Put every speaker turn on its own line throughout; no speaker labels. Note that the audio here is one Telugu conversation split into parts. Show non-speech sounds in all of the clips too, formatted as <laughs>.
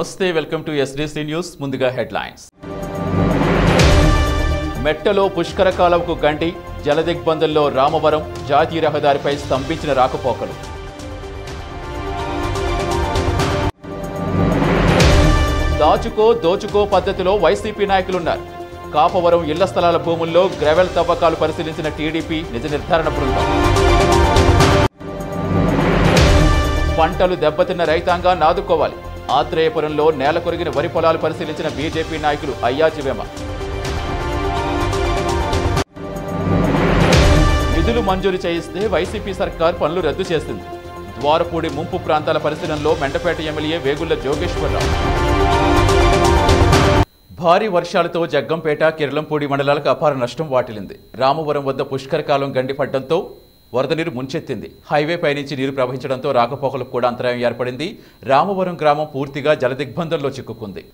నమస్తే వెల్కమ్ టు ఎస్డీసీ న్యూస్ ముందుగా హెడ్లైన్స్. మెట్టలో పుష్కర కాలంకు గంటి జలదిగ్బంధంలో రామవరం జాతీయ రహదారిపై స్తంభించిన రాకపోకలు. దాచుకో దోచుకో పద్ధతిలో వైసీపీ నాయకులున్నారు. కాపవరం ఇళ్ళ స్థలాల భూముల్లో గ్రెవెల్ తవ్వకాలు పరిశీలించిన టీడీపీ నిజ నిర్ధారణ బృందం. పంటలు దెబ్బతిన్న రైతాంగా నాదుకోవాలి. ఆత్రేయపురంలో నేల కొరిగిన వరి పొలాలు పరిశీలించిన బీజేపీ నాయకులు అయ్యాచివేమ నిధులు మంజూరు చేయిస్తే వైసీపీ సర్కార్ పనులు రద్దు చేసింది. ద్వారపూడి ముంపు ప్రాంతాల పరిశీలనలో మెండపేట ఎమ్మెల్యే వేగుళ్ళ జోగేశ్వరరావు. భారీ వర్షాలతో జగ్గంపేట కిరళంపూడి మండలాలకు అపార నష్టం వాటిల్లింది. రామవరం వద్ద పుష్కర కాలం వరద నీరు ముంచెత్తింది. హైవే పైనుంచి నీరు ప్రవహించడంతో రాకపోకలకు కూడా అంతరాయం ఏర్పడింది. రామవరం గ్రామం పూర్తిగా జలదిగ్బంధంలో చిక్కుకుంది.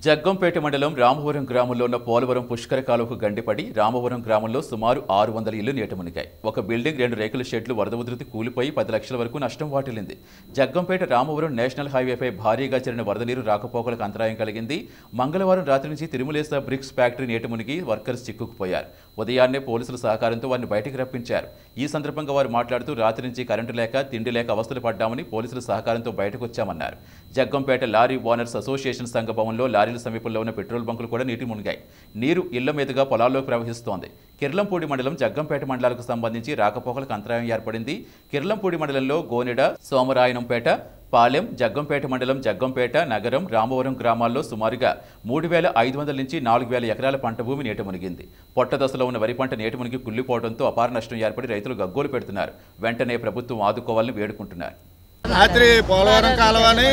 జగ్గంపేట మండలం రామవరం గ్రామంలో ఉన్న పోలవరం పుష్కర కాలువకు గండిపడి రామవరం గ్రామంలో సుమారు ఆరు వందల ఇళ్ళు నీటమునిగాయి ఒక బిల్డింగ్ రెండు రేకుల షెడ్లు వరద ఉధృతి కూలిపోయి పది లక్షల వరకు నష్టం వాటిల్లింది. జగ్గంపేట రామవరం నేషనల్ హైవేపై భారీగా చేరిన వరద నీరు రాకపోకలకు అంతరాయం కలిగింది. మంగళవారం రాత్రి నుంచి తిరుమలేస బ్రిక్స్ ఫ్యాక్టరీ నీటమునిగి వర్కర్స్ చిక్కుకుపోయారు. ఉదయాన్నే పోలీసుల సహకారంతో వారిని బయటికి రప్పించారు. ఈ సందర్భంగా వారు మాట్లాడుతూ రాత్రి నుంచి కరెంటు లేక తిండి లేక అవస్థలు పడ్డామని పోలీసుల సహకారంతో బయటకు వచ్చామన్నారు. జగ్గంపేట లారీ ఓనర్స్ అసోసియేషన్ సంఘ భవన్లో లారీల సమీపంలో ఉన్న పెట్రోల్ బంకులు కూడా నీటి మునిగాయి. నీరు ఇళ్ళ మీదుగా పొలాల్లోకి ప్రవహిస్తోంది. కిర్లంపూడి మండలం జగ్గంపేట మండలాలకు సంబంధించి రాకపోకలకు అంతరాయం ఏర్పడింది. కిర్లంపూడి మండలంలో గోనెడ సోమరాయనంపేట పాలెం జగ్గంపేట మండలం జగ్గంపేట నగరం రామవరం గ్రామాల్లో సుమారుగా మూడు వేల ఐదు వందల నుంచి నాలుగు వేల ఎకరాల పంట భూమి నీట మునిగింది. పొట్ట దశలో ఉన్న వరి పంట నీట మునిగి కుళ్ళిపోవడంతో అపార నష్టం ఏర్పడి రైతులు గగ్గోలు పెడుతున్నారు. వెంటనే ప్రభుత్వం ఆదుకోవాలని వేడుకుంటున్నారు.
రాత్రి పోలవరం కాలువని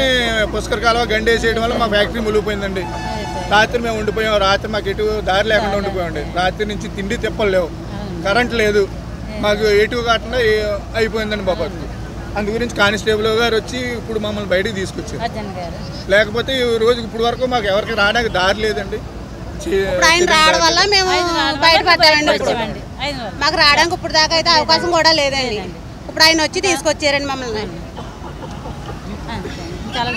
పుష్కర కాలువ గండేసేయడం వల్ల మా ఫ్యాక్టరీ మునిగిపోయిందండి. రాత్రి మేము ఉండిపోయాం. రాత్రి మాకు ఎటు దారి లేకుండా ఉండిపోయామండి. రాత్రి నుంచి తిండి తిప్పలు లేవు. కరెంట్ లేదు. మాకు ఎటు కాకుండా అయిపోయిందండి బాబాకి అందు గురించి కానిస్టేబుల్ గారు వచ్చి ఇప్పుడు మమ్మల్ని బయటికి తీసుకొచ్చారు. లేకపోతే ఈ రోజు ఇప్పుడు వరకు మాకు ఎవరికి రావడానికి దారి లేదండి.
ఆయన రావడం వల్ల మేము బయటపడ్డామండి
వచ్చామండి.
మాకు రావడానికి ఇప్పుడు దాకా అయితే అవకాశం కూడా లేదండి. ఇప్పుడు ఆయన వచ్చి తీసుకొచ్చారండి మమ్మల్ని.
చాలా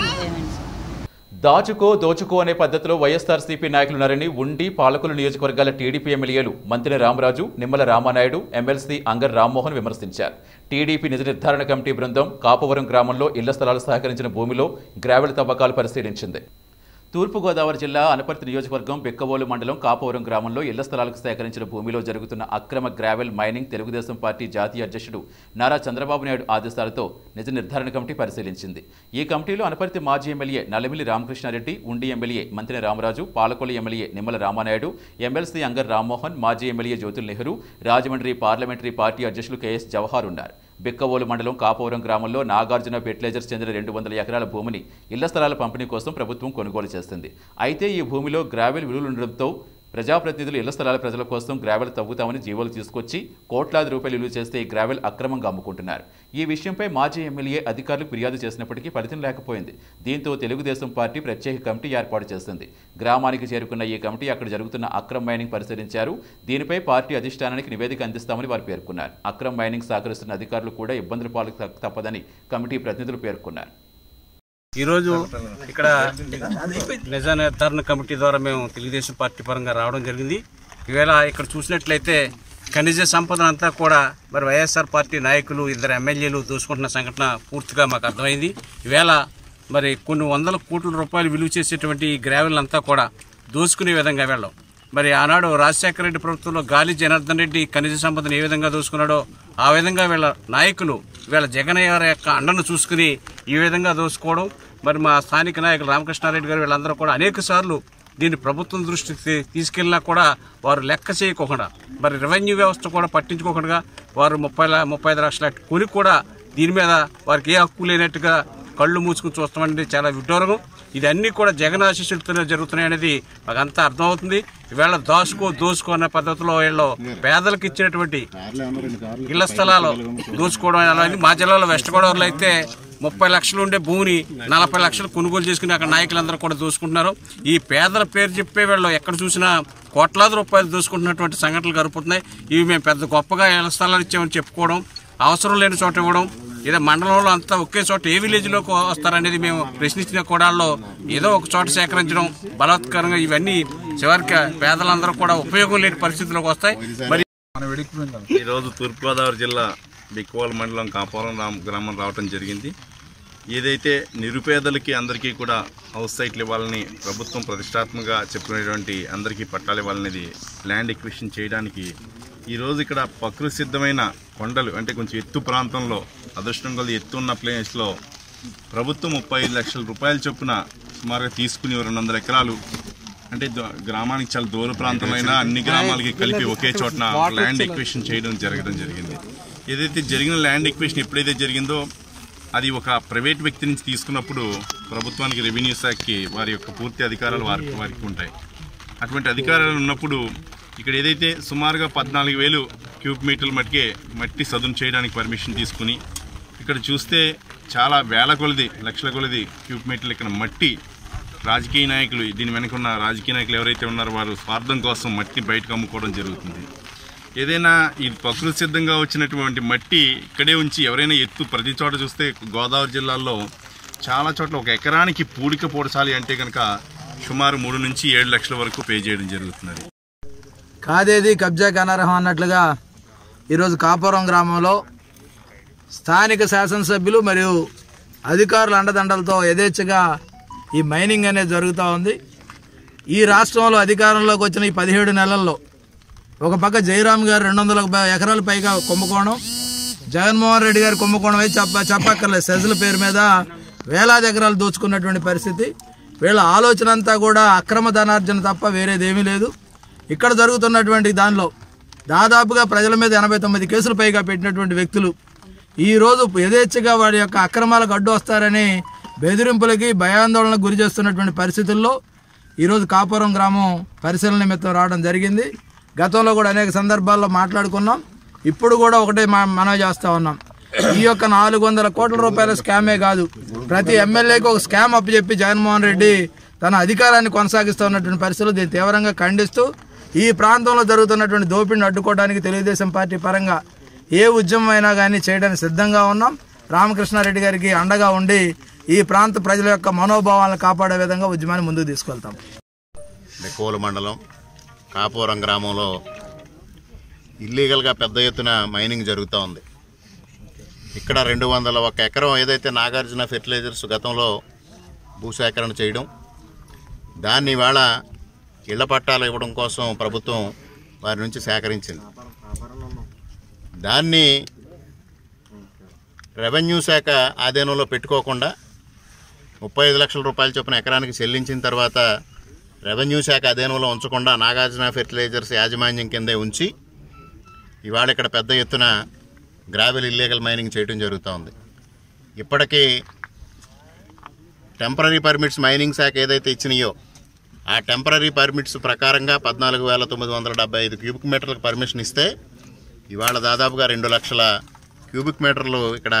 దాచుకో దోచుకో అనే పద్ధతిలో వైఎస్ఆర్సీపీ నాయకులున్నారని ఉండి పాలకులు నియోజకవర్గాల టీడీపీ ఎమ్మెల్యేలు మంత్రి రామరాజు నిమ్మల రామానాయుడు ఎమ్మెల్సీ అంగర్ రామ్మోహన్ విమర్శించారు. టీడీపీ నిజ నిర్ధారణ కమిటీ బృందం కాపవరం గ్రామంలో ఇళ్ళ స్థలాలు సహకరించిన భూమిలో గ్రావెల్ తవ్వకాలు పరిశీలించింది. తూర్పుగోదావరి జిల్లా అనపర్తి నియోజకవర్గం బెక్కవోలు మండలం కాపవరం గ్రామంలో ఇళ్ళ స్థలాలకు సేకరించిన భూమిలో జరుగుతున్న అక్రమ గ్రావెల్ మైనింగ్ తెలుగుదేశం పార్టీ జాతీయ అధ్యక్షుడు నారా చంద్రబాబు నాయుడు ఆదేశాలతో నిజ నిర్ధారణ కమిటీ పరిశీలించింది. ఈ కమిటీలో అనపర్తి మాజీ ఎమ్మెల్యే నల్లమిల్లి రామకృష్ణారెడ్డి ఉండి ఎమ్మెల్యే మంత్రి రామరాజు పాలకొల్లు ఎమ్మెల్యే నిమ్మల రామానాయుడు ఎమ్మెల్సీ అంగర్ రామ్మోహన్ మాజీ MLA Jyothula Nehru Rajahmundry parliamentary party అధ్యక్షులు కెఎస్ జవహర్ ఉన్నారు. బిక్కవోలు మండలం కాపవరం గ్రామంలో నాగార్జున ఫెర్టిలైజర్స్ చెందిన రెండు వందల ఎకరాల భూమిని ఇళ్ళ స్థలాల పంపిణీ కోసం ప్రభుత్వం కొనుగోలు చేస్తుంది. అయితే ఈ భూమిలో గ్రావెల్ విలువలు ఉండడంతో ప్రజాప్రతినిధులు ఇళ్ళ స్థలాల ప్రజల కోసం గ్రావెల్ తవ్వుతామని జీవోలు తీసుకొచ్చి కోట్లాది రూపాయలు విలువ చేస్తే ఈ గ్రావెల్ అక్రమంగా అమ్ముకుంటున్నారు. ఈ విషయంపై మాజీ ఎమ్మెల్యే అధికారులు ఫిర్యాదు చేసినప్పటికీ ఫలితం లేకపోయింది. దీంతో తెలుగుదేశం పార్టీ ప్రత్యేక కమిటీ ఏర్పాటు చేసింది. గ్రామానికి చేరుకున్న ఈ కమిటీ అక్కడ జరుగుతున్న అక్రమ మైనింగ్ పరిశీలించారు. దీనిపై పార్టీ అధిష్టానానికి నివేదిక అందిస్తామని వారు పేర్కొన్నారు. అక్రమ మైనింగ్ సహకరిస్తున్న అధికారులు కూడా ఇబ్బందుల పాలు తప్పదని కమిటీ ప్రతినిధులు పేర్కొన్నారు.
ఈరోజు ఇక్కడ నిజ నిర్ధారణ కమిటీ ద్వారా మేము తెలుగుదేశం పార్టీ పరంగా రావడం జరిగింది. ఈవేళ ఇక్కడ చూసినట్లయితే ఖనిజ సంపద అంతా కూడా మరి వైఎస్ఆర్ పార్టీ నాయకులు ఇద్దరు ఎమ్మెల్యేలు దోసుకుంటున్న సంఘటన పూర్తిగా మాకు అర్థమైంది. ఈవేళ మరి కొన్ని వందల కోట్ల రూపాయలు విలువ చేసేటువంటి ఈ గ్రావెల్ అంతా కూడా దోసుకునే విధంగా వెళ్ళాం. మరి ఆనాడు రాజశేఖర రెడ్డి ప్రభుత్వంలో గాలి జనార్దన్ రెడ్డి ఖనిజ సంపదను ఏ విధంగా దోసుకున్నాడో ఆ విధంగా వీళ్ళ నాయకులు వీళ్ళ జగన్ గారి యొక్క అండను చూసుకుని ఈ విధంగా దోసుకోవడం మరి మా స్థానిక నాయకులు రామకృష్ణారెడ్డి గారు వీళ్ళందరూ కూడా అనేక సార్లు దీన్ని ప్రభుత్వం దృష్టికి తీసుకెళ్ళినా కూడా వారు లెక్క చేయకోకుండా మరి రెవెన్యూ వ్యవస్థ కూడా పట్టించుకోకుండా వారు ముప్పై ముప్పై ఐదు లక్షల కొని కూడా దీని మీద వారికి ఏ హక్కు లేనట్టుగా కళ్ళు మూసుకుని చూస్తామంటే చాలా విడ్డూరం ఇదన్నీ కూడా జగన్ ఆశీస్సులతోనే జరుగుతున్నాయి అనేది మాకంతా అర్థమవుతుంది. ఇవాళ దోసుకో దోసుకో అనే పద్ధతిలో వీళ్ళు పేదలకు ఇచ్చినటువంటి ఇళ్ళ స్థలాలు దోసుకోవడం అనేది మా జిల్లాలో వెస్ట్ గోదావరిలో అయితే ముప్పై లక్షలు ఉండే భూమిని నలభై లక్షలు కొనుగోలు చేసుకుని అక్కడ నాయకులందరూ కూడా దోసుకుంటున్నారు ఈ పేదల పేరు చెప్పే వీళ్ళు ఎక్కడ చూసినా కోట్లాది రూపాయలు దోసుకుంటున్నటువంటి సంఘటనలు జరుగుతున్నాయి ఇవి మేము పెద్ద గొప్పగా ఇళ్ళ స్థలాలు ఇచ్చామని చెప్పుకోవడం అవసరం లేని చోట ఇవ్వడం ఏదో మండలంలో అంతా ఒకే చోట ఏ విలేజ్లోకి వస్తారనేది మేము ప్రశ్నించిన కోడాల్లో ఏదో ఒక చోట సేకరించడం బలాత్కారంగా ఇవన్నీ చివరికి పేదలందరూ కూడా ఉపయోగం లేని పరిస్థితుల్లోకి వస్తాయి. మరి
ఈరోజు తూర్పుగోదావరి జిల్లా బిక్కువాల మండలం కాపురం రామ్ గ్రామం రావటం జరిగింది. ఏదైతే నిరుపేదలకి అందరికీ కూడా హౌస్ సైట్లు ఇవ్వాలని ప్రభుత్వం ప్రతిష్టాత్మకంగా చెప్పినటువంటి అందరికీ పట్టాలు ఇవ్వాలనేది ల్యాండ్ ఎక్విషన్ చేయడానికి ఈరోజు ఇక్కడ ప్రకృతి సిద్ధమైన కొండలు అంటే కొంచెం ఎత్తు ప్రాంతంలో అదృష్టం కొద్ది ఎత్తు ఉన్న ప్లేస్లో ప్రభుత్వం ముప్పై ఐదు లక్షల రూపాయల చొప్పున సుమారుగా తీసుకుని రెండు వందల ఎకరాలు అంటే గ్రామానికి చాలా దూర ప్రాంతంలో అయినా అన్ని గ్రామాలకి కలిపి ఒకే చోటన ల్యాండ్ ఎక్వేషన్ చేయడం జరగడం జరిగింది. ఏదైతే జరిగిన ల్యాండ్ ఎక్వేషన్ ఎప్పుడైతే జరిగిందో అది ఒక ప్రైవేట్ వ్యక్తి నుంచి తీసుకున్నప్పుడు ప్రభుత్వానికి రెవెన్యూ శాఖకి వారి యొక్క పూర్తి అధికారాలు వారికి వారికి ఉంటాయి. అటువంటి అధికారాలు ఉన్నప్పుడు ఇక్కడ ఏదైతే సుమారుగా పద్నాలుగు వేలు క్యూబ్ మీటర్ల మట్టికే మట్టి సదును చేయడానికి పర్మిషన్ తీసుకుని ఇక్కడ చూస్తే చాలా వేల కొలది లక్షల కొలది క్యూబ్ మీటర్లు ఇక్కడ మట్టి రాజకీయ నాయకులు దీని వెనక ఉన్న రాజకీయ నాయకులు ఎవరైతే ఉన్నారో వారు స్వార్థం కోసం మట్టి బయటకు అమ్ముకోవడం జరుగుతుంది. ఏదైనా ఈ ప్రకృతి సిద్ధంగా వచ్చినటువంటి మట్టి ఇక్కడే ఉంచి ఎవరైనా ఎత్తు ప్రతి చోట చూస్తే గోదావరి జిల్లాలో చాలా చోట్ల ఒక ఎకరానికి పూడిక పూడచాలి అంటే కనుక సుమారు మూడు నుంచి ఏడు లక్షల వరకు పే చేయడం జరుగుతున్నది.
కాదేది కబ్జాకి అనర్హం అన్నట్లుగా ఈరోజు కాపురం గ్రామంలో స్థానిక శాసనసభ్యులు మరియు అధికారుల అండదండలతో యథేచ్ఛగా ఈ మైనింగ్ అనేది జరుగుతూ ఉంది. ఈ రాష్ట్రంలో అధికారంలోకి వచ్చిన ఈ పదిహేడు నెలల్లో ఒక పక్క జయరామ్ గారు రెండు వందల ఎకరాల పైగా కుంభకోణం జగన్మోహన్ రెడ్డి గారు కుంభకోణం అయితే చెప్ప చెప్పక్కర్లేదు. సెజల పేరు మీద వేలాది ఎకరాలు దోచుకున్నటువంటి పరిస్థితి. వీళ్ళ ఆలోచన అంతా కూడా అక్రమ ధనార్జన తప్ప వేరేదేమీ లేదు. ఇక్కడ జరుగుతున్నటువంటి దానిలో దాదాపుగా ప్రజల మీద ఎనభై తొమ్మిది కేసులు పైగా పెట్టినటువంటి వ్యక్తులు ఈరోజు యథేచ్ఛగా వాడి యొక్క అక్రమాలకు అడ్డు వస్తారని బెదిరింపులకి భయాందోళనకు గురి చేస్తున్నటువంటి పరిస్థితుల్లో ఈరోజు కాపురం గ్రామం పరిశీలన నిమిత్తం రావడం జరిగింది. గతంలో కూడా అనేక సందర్భాల్లో మాట్లాడుకున్నాం. ఇప్పుడు కూడా ఒకటే మా మనవి చేస్తూ ఉన్నాం. ఈ యొక్క నాలుగు వందల కోట్ల రూపాయల స్కామే కాదు. ప్రతి ఎమ్మెల్యేకి ఒక స్కామ్ అప్పచెప్పి జగన్మోహన్ రెడ్డి తన అధికారాన్ని కొనసాగిస్తూ ఉన్నటువంటి పరిస్థితులు దీన్ని తీవ్రంగా ఖండిస్తూ ఈ ప్రాంతంలో జరుగుతున్నటువంటి దోపిడిని అడ్డుకోవడానికి తెలుగుదేశం పార్టీ పరంగా ఏ ఉద్యమం అయినా కానీ చేయడానికి సిద్ధంగా ఉన్నాం. రామకృష్ణారెడ్డి గారికి అండగా ఉండి ఈ ప్రాంత ప్రజల యొక్క మనోభావాలను కాపాడే విధంగా ఉద్యమాన్ని ముందుకు తీసుకెళ్తాం.
నెక్కోలు మండలం కాపురం గ్రామంలో ఇల్లీగల్గా పెద్ద ఎత్తున మైనింగ్ జరుగుతూ ఉంది. ఇక్కడ రెండు వందల ఒక ఎకరం ఏదైతే నాగార్జున ఫెర్టిలైజర్స్ గతంలో భూసేకరణ చేయడం దాన్ని ఇవాళ ఇళ్ళ పట్టాలు ఇవ్వడం కోసం ప్రభుత్వం వారి నుంచి సేకరించింది. దాన్ని రెవెన్యూ శాఖ ఆధీనంలో పెట్టుకోకుండా ముప్పై ఐదు లక్షల రూపాయల చొప్పున ఎకరానికి చెల్లించిన తర్వాత రెవెన్యూ శాఖ అధీనంలో ఉంచకుండా నాగార్జున ఫెర్టిలైజర్స్ యాజమాన్యం కిందే ఉంచి ఇవాళ ఇక్కడ పెద్ద ఎత్తున గ్రావెల్ ఇల్లీగల్ మైనింగ్ చేయడం జరుగుతూ ఉంది ఇప్పటికీ టెంపరీ పర్మిట్స్ మైనింగ్ శాఖ ఏదైతే ఇచ్చినాయో ఆ టెంపరీ పర్మిట్స్ ప్రకారంగా పద్నాలుగు వేల తొమ్మిది వందల డెబ్బై ఐదు క్యూబిక్ మీటర్లకు పర్మిషన్ ఇస్తే ఇవాళ దాదాపుగా రెండు లక్షల క్యూబిక్ మీటర్లు ఇక్కడ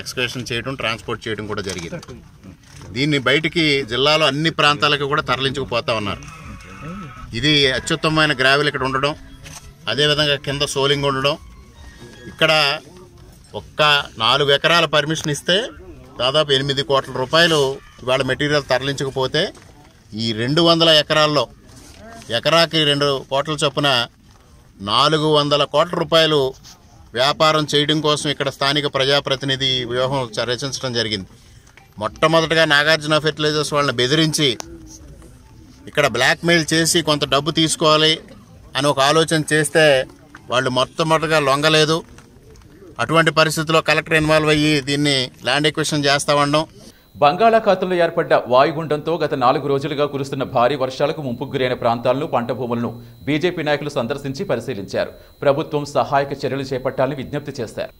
ఎక్స్కర్షన్ చేయడం ట్రాన్స్పోర్ట్ చేయడం కూడా జరిగింది. దీన్ని బయటికి జిల్లాలో అన్ని ప్రాంతాలకు కూడా తరలించుకుపోతా ఉన్నారు. ఇది అత్యుత్తమమైన గ్రావెల్ ఇక్కడ ఉండడం అదేవిధంగా కింద సోలింగ్ ఉండడం. ఇక్కడ ఒక్క నాలుగు ఎకరాల పర్మిషన్ ఇస్తే దాదాపు ఎనిమిది కోట్ల రూపాయలు ఇవాళ మెటీరియల్ తరలించకపోతే ఈ రెండు వందల ఎకరాల్లో ఎకరాకి రెండు కోట్ల చొప్పున నాలుగు వందల కోట్ల రూపాయలు వ్యాపారం చేయడం కోసం ఇక్కడ స్థానిక ప్రజాప్రతినిధి వ్యూహం రచించడం జరిగింది. మొట్టమొదటగా నాగార్జున ఫెర్టిలైజర్స్ వాళ్ళని బెదిరించి ఇక్కడ బ్లాక్మెయిల్ చేసి కొంత డబ్బు తీసుకోవాలి అని ఒక ఆలోచన చేస్తే వాళ్ళు మొట్టమొదటిగా లొంగలేదు. అటువంటి పరిస్థితుల్లో కలెక్టర్ ఇన్వాల్వ్ అయ్యి దీన్ని ల్యాండ్ ఎక్విషన్ చేస్తా ఉండడం
బంగాళాఖాతంలో ఏర్పడ్డ వాయుగుండంతో గత నాలుగు రోజులుగా కురుస్తున్న భారీ వర్షాలకు ముంపుకు గురైన ప్రాంతాలను పంట భూములను బీజేపీ నాయకులు సందర్శించి పరిశీలించారు. ప్రభుత్వం సహాయక చర్యలు చేపట్టాలని విజ్ఞప్తి చేశారు.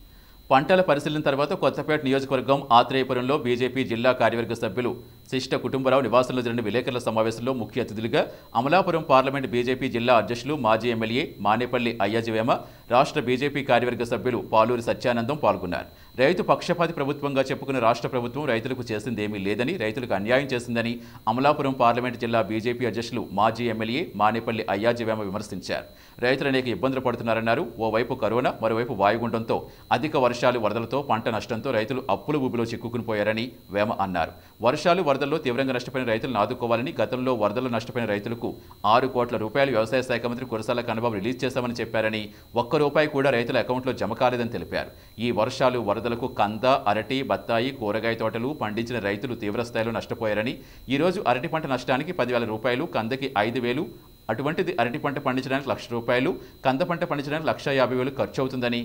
పంటల పరిశీలన తర్వాత కొత్తపేట నియోజకవర్గం ఆత్రేయపురంలో బీజేపీ జిల్లా కార్యవర్గ సభ్యులు శిష్ట కుటుంబరావు నివాసంలో జరిగిన విలేకరుల సమావేశంలో ముఖ్య అతిథులుగా అమలాపురం పార్లమెంట్ బీజేపీ జిల్లా అధ్యక్షులు మాజీ ఎమ్మెల్యే మానేపల్లి అయ్యాజివేమ రాష్ట్ర బీజేపీ కార్యవర్గ సభ్యులు పాలూరి సత్యానందం పాల్గొన్నారు. రైతు పక్షపాతి ప్రభుత్వంగా చెప్పుకున్న రాష్ట్ర ప్రభుత్వం రైతులకు చేసిందేమీ లేదని రైతులకు అన్యాయం చేసిందని అమలాపురం పార్లమెంట్ జిల్లా బీజేపీ అధ్యక్షులు మాజీ ఎమ్మెల్యే మానేపల్లి అయ్యాజీవేమ విమర్శించారు. రైతులు అనేక ఇబ్బందులు పడుతున్నారన్నారు. ఓవైపు కరోనా మరోవైపు వాయుగుండంతో అధిక వర్షాలు వరదలతో పంట నష్టంతో రైతులు అప్పుల ఊబిలో చిక్కుకుని పోయారని వేమ అన్నారు. వర్షాలు వరదల్లో తీవ్రంగా నష్టపోయిన రైతులను ఆదుకోవాలని గతంలో వరదల్లో నష్టపోయిన రైతులకు ఆరు కోట్ల రూపాయలు వ్యవసాయ శాఖ మంత్రి కురసాల కన్నబాబు రిలీజ్ చేశామని చెప్పారని ఒక్క రూపాయి కూడా రైతుల అకౌంట్లో జమ కాలేదని తెలిపారు. ఈ వర్షాలు వరదలకు కంద అరటి బత్తాయి కూరగాయ తోటలు పండించిన రైతులు తీవ్రస్థాయిలో నష్టపోయారని ఈరోజు అరటి పంట నష్టానికి పదివేల రూపాయలు కందకి ఐదు వేలు అటువంటిది అరటి పంట పండించడానికి లక్ష రూపాయలు కంద పంట పండించడానికి లక్ష యాభై వేలు ఖర్చు అవుతుందని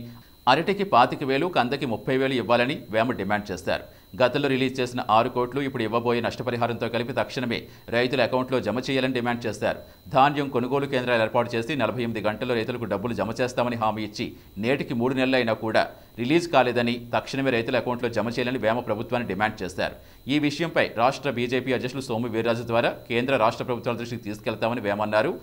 అరటికి పాతిక వేలు కందకి ముప్పై వేలు ఇవ్వాలని వేమ డిమాండ్ చేస్తారు. గతంలో రిలీజ్ చేసిన ఆరు కోట్లు ఇప్పుడు ఇవ్వబోయే నష్టపరిహారంతో కలిపి తక్షణమే రైతుల అకౌంట్లో జమ చేయాలని డిమాండ్ చేశారు ధాన్యం కొనుగోలు కేంద్రాలు ఏర్పాటు చేసి నలభై ఎనిమిది గంటల్లో రైతులకు డబ్బులు జమ చేస్తామని హామీ ఇచ్చి నేటికి మూడు నెలలైనా కూడా రిలీజ్ కాలేదని తక్షణమే రైతుల అకౌంట్లో జమ చేయాలని వేమ ప్రభుత్వాన్ని డిమాండ్ చేశారు ఈ విషయంపై రాష్ట్ర బీజేపీ అధ్యక్షులు సోము వీర్రాజు ద్వారా కేంద్ర రాష్ట్ర ప్రభుత్వాల దృష్టికి తీసుకెళ్తామని వేమన్నారు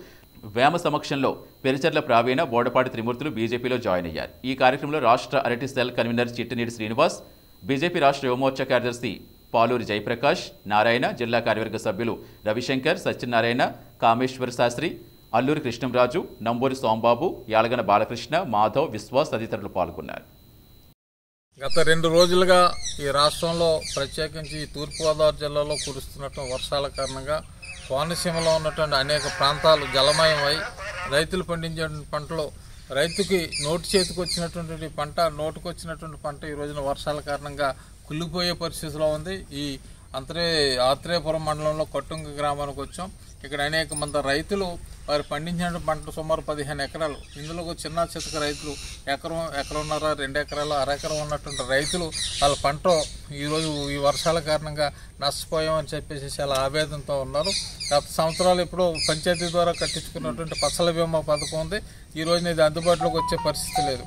వేమ సమక్షంలో పెరిచర్ల ప్రావీణ బోడపాటి త్రిమూర్తులు బీజేపీలో జాయిన్ అయ్యారు. ఈ కార్యక్రమంలో రాష్ట్ర అరటి cell convener Chittineeti Srinivas BJP రాష్ట్ర యువమోర్చా కార్యదర్శి పాలూరి జయప్రకాష్ నారాయణ జిల్లా కార్యవర్గ సభ్యులు రవిశంకర్ సత్యనారాయణ కామేశ్వర శాస్త్రి అల్లూరి కృష్ణంరాజు నంబూరి సోంబాబు యాలగన బాలకృష్ణ మాధవ్ విశ్వాస్ తదితరులు పాల్గొన్నారు.
గత రెండు రోజులుగా ఈ రాష్ట్రంలో ప్రత్యేకించి తూర్పుగోదావరి జిల్లాలో కురుస్తున్నటువంటి వర్షాల కారణంగా కోనసీమలో ఉన్నటువంటి అనేక ప్రాంతాలు జలమయమై రైతులు పండించే పంటలు రైతుకి నోటి చేతికి వచ్చినటువంటి పంట నోటుకు వచ్చినటువంటి పంట ఈ రోజున వర్షాల కారణంగా కుళ్ళిపోయే పరిస్థితిలో ఉంది. ఈ అంతరే ఆత్రేయపురం మండలంలో కొట్టుంగ గ్రామానికి వచ్చాం. ఇక్కడ అనేక మంది రైతులు వారు పండించిన పంట సుమారు పదిహేను ఎకరాలు. ఇందులో ఒక చిన్న చితక రైతులు ఎకరం ఎకరన్నర రెండు ఎకరాలు అరెకరం ఉన్నటువంటి రైతులు వాళ్ళ పంట ఈరోజు ఈ వర్షాల కారణంగా నష్టపోయామని చెప్పేసి చాలా ఆవేదనతో ఉన్నారు. గత సంవత్సరాలు ఇప్పుడు పంచాయతీ ద్వారా కట్టించుకున్నటువంటి ఫసల బీమా పథకం ఉంది. ఈ రోజున ఇది అందుబాటులోకి వచ్చే పరిస్థితి లేదు.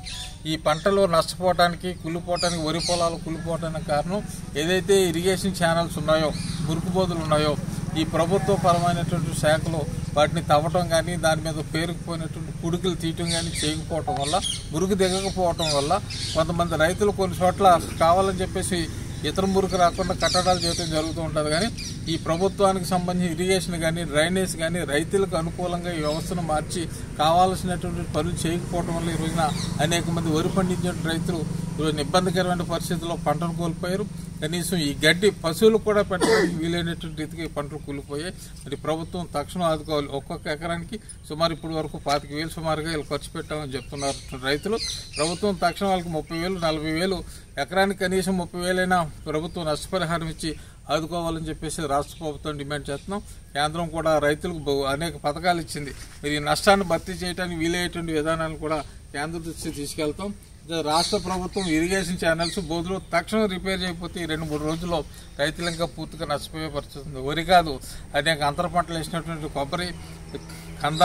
ఈ పంటలు నష్టపోవడానికి కుళ్ళిపోవటానికి వరి పొలాలు కుళ్ళిపోవటానికి కారణం ఏదైతే ఇరిగేషన్ ఛానల్స్ ఉన్నాయో మురుకుబోదులు ఉన్నాయో ఈ ప్రభుత్వ పరమైనటువంటి శాఖలో వాటిని తవ్వటం కానీ దాని మీద పేరుకుపోయినటువంటి పుడుకులు తీయటం కానీ చేయకపోవటం వల్ల మురుగు దిగకపోవటం వల్ల కొంతమంది రైతులు కొన్ని చోట్ల కావాలని చెప్పేసి ఇతర మురుగు రాకుండా కట్టడాలు చేయడం జరుగుతూ ఉంటుంది. కానీ ఈ ప్రభుత్వానికి సంబంధించి ఇరిగేషన్ కానీ డ్రైనేజ్ కానీ రైతులకు అనుకూలంగా ఈ వ్యవస్థను మార్చి కావాల్సినటువంటి పనులు చేయకపోవడం వల్ల ఈ రోజున అనేక మంది వరి పండించిన రైతులు ఈరోజు ఇబ్బందికరమైన పరిస్థితుల్లో పంటను కోల్పోయారు. కనీసం ఈ గడ్డి పశువులు కూడా పెట్టడానికి వీలైనటువంటి రీతికి పంటలు కూలిపోయాయి. మరి ప్రభుత్వం తక్షణం ఆదుకోవాలి ఒక్కొక్క ఎకరానికి. సుమారు ఇప్పటి వరకు పాతిక వేలు సుమారుగా వీళ్ళు ఖర్చు పెట్టామని చెప్తున్నారు రైతులు. ప్రభుత్వం తక్షణం వాళ్ళకి ముప్పై వేలు నలభై వేలు ఎకరానికి కనీసం ముప్పై వేలైనా ప్రభుత్వం నష్టపరిహారం ఇచ్చి ఆదుకోవాలని చెప్పేసి రాష్ట్ర ప్రభుత్వం డిమాండ్ చేస్తున్నాం. కేంద్రం కూడా రైతులకు బహు- అనేక పథకాలు ఇచ్చింది. మరి ఈ నష్టాన్ని భర్తీ చేయడానికి వీలయ్యేటువంటి విధానాలను కూడా కేంద్ర దృష్టి తీసుకెళ్తాం. రాష్ట్ర ప్రభుత్వం ఇరిగేషన్ ఛానల్స్ బోధులు తక్షణం రిపేర్ చేయకపోతే ఈ రెండు మూడు రోజుల్లో రైతులు ఇంకా పూర్తిగా నష్టపోయే పరిస్థితుంది వరి కాదు అనేక అంతర పంటలు వేసినటువంటి కొబ్బరి కంద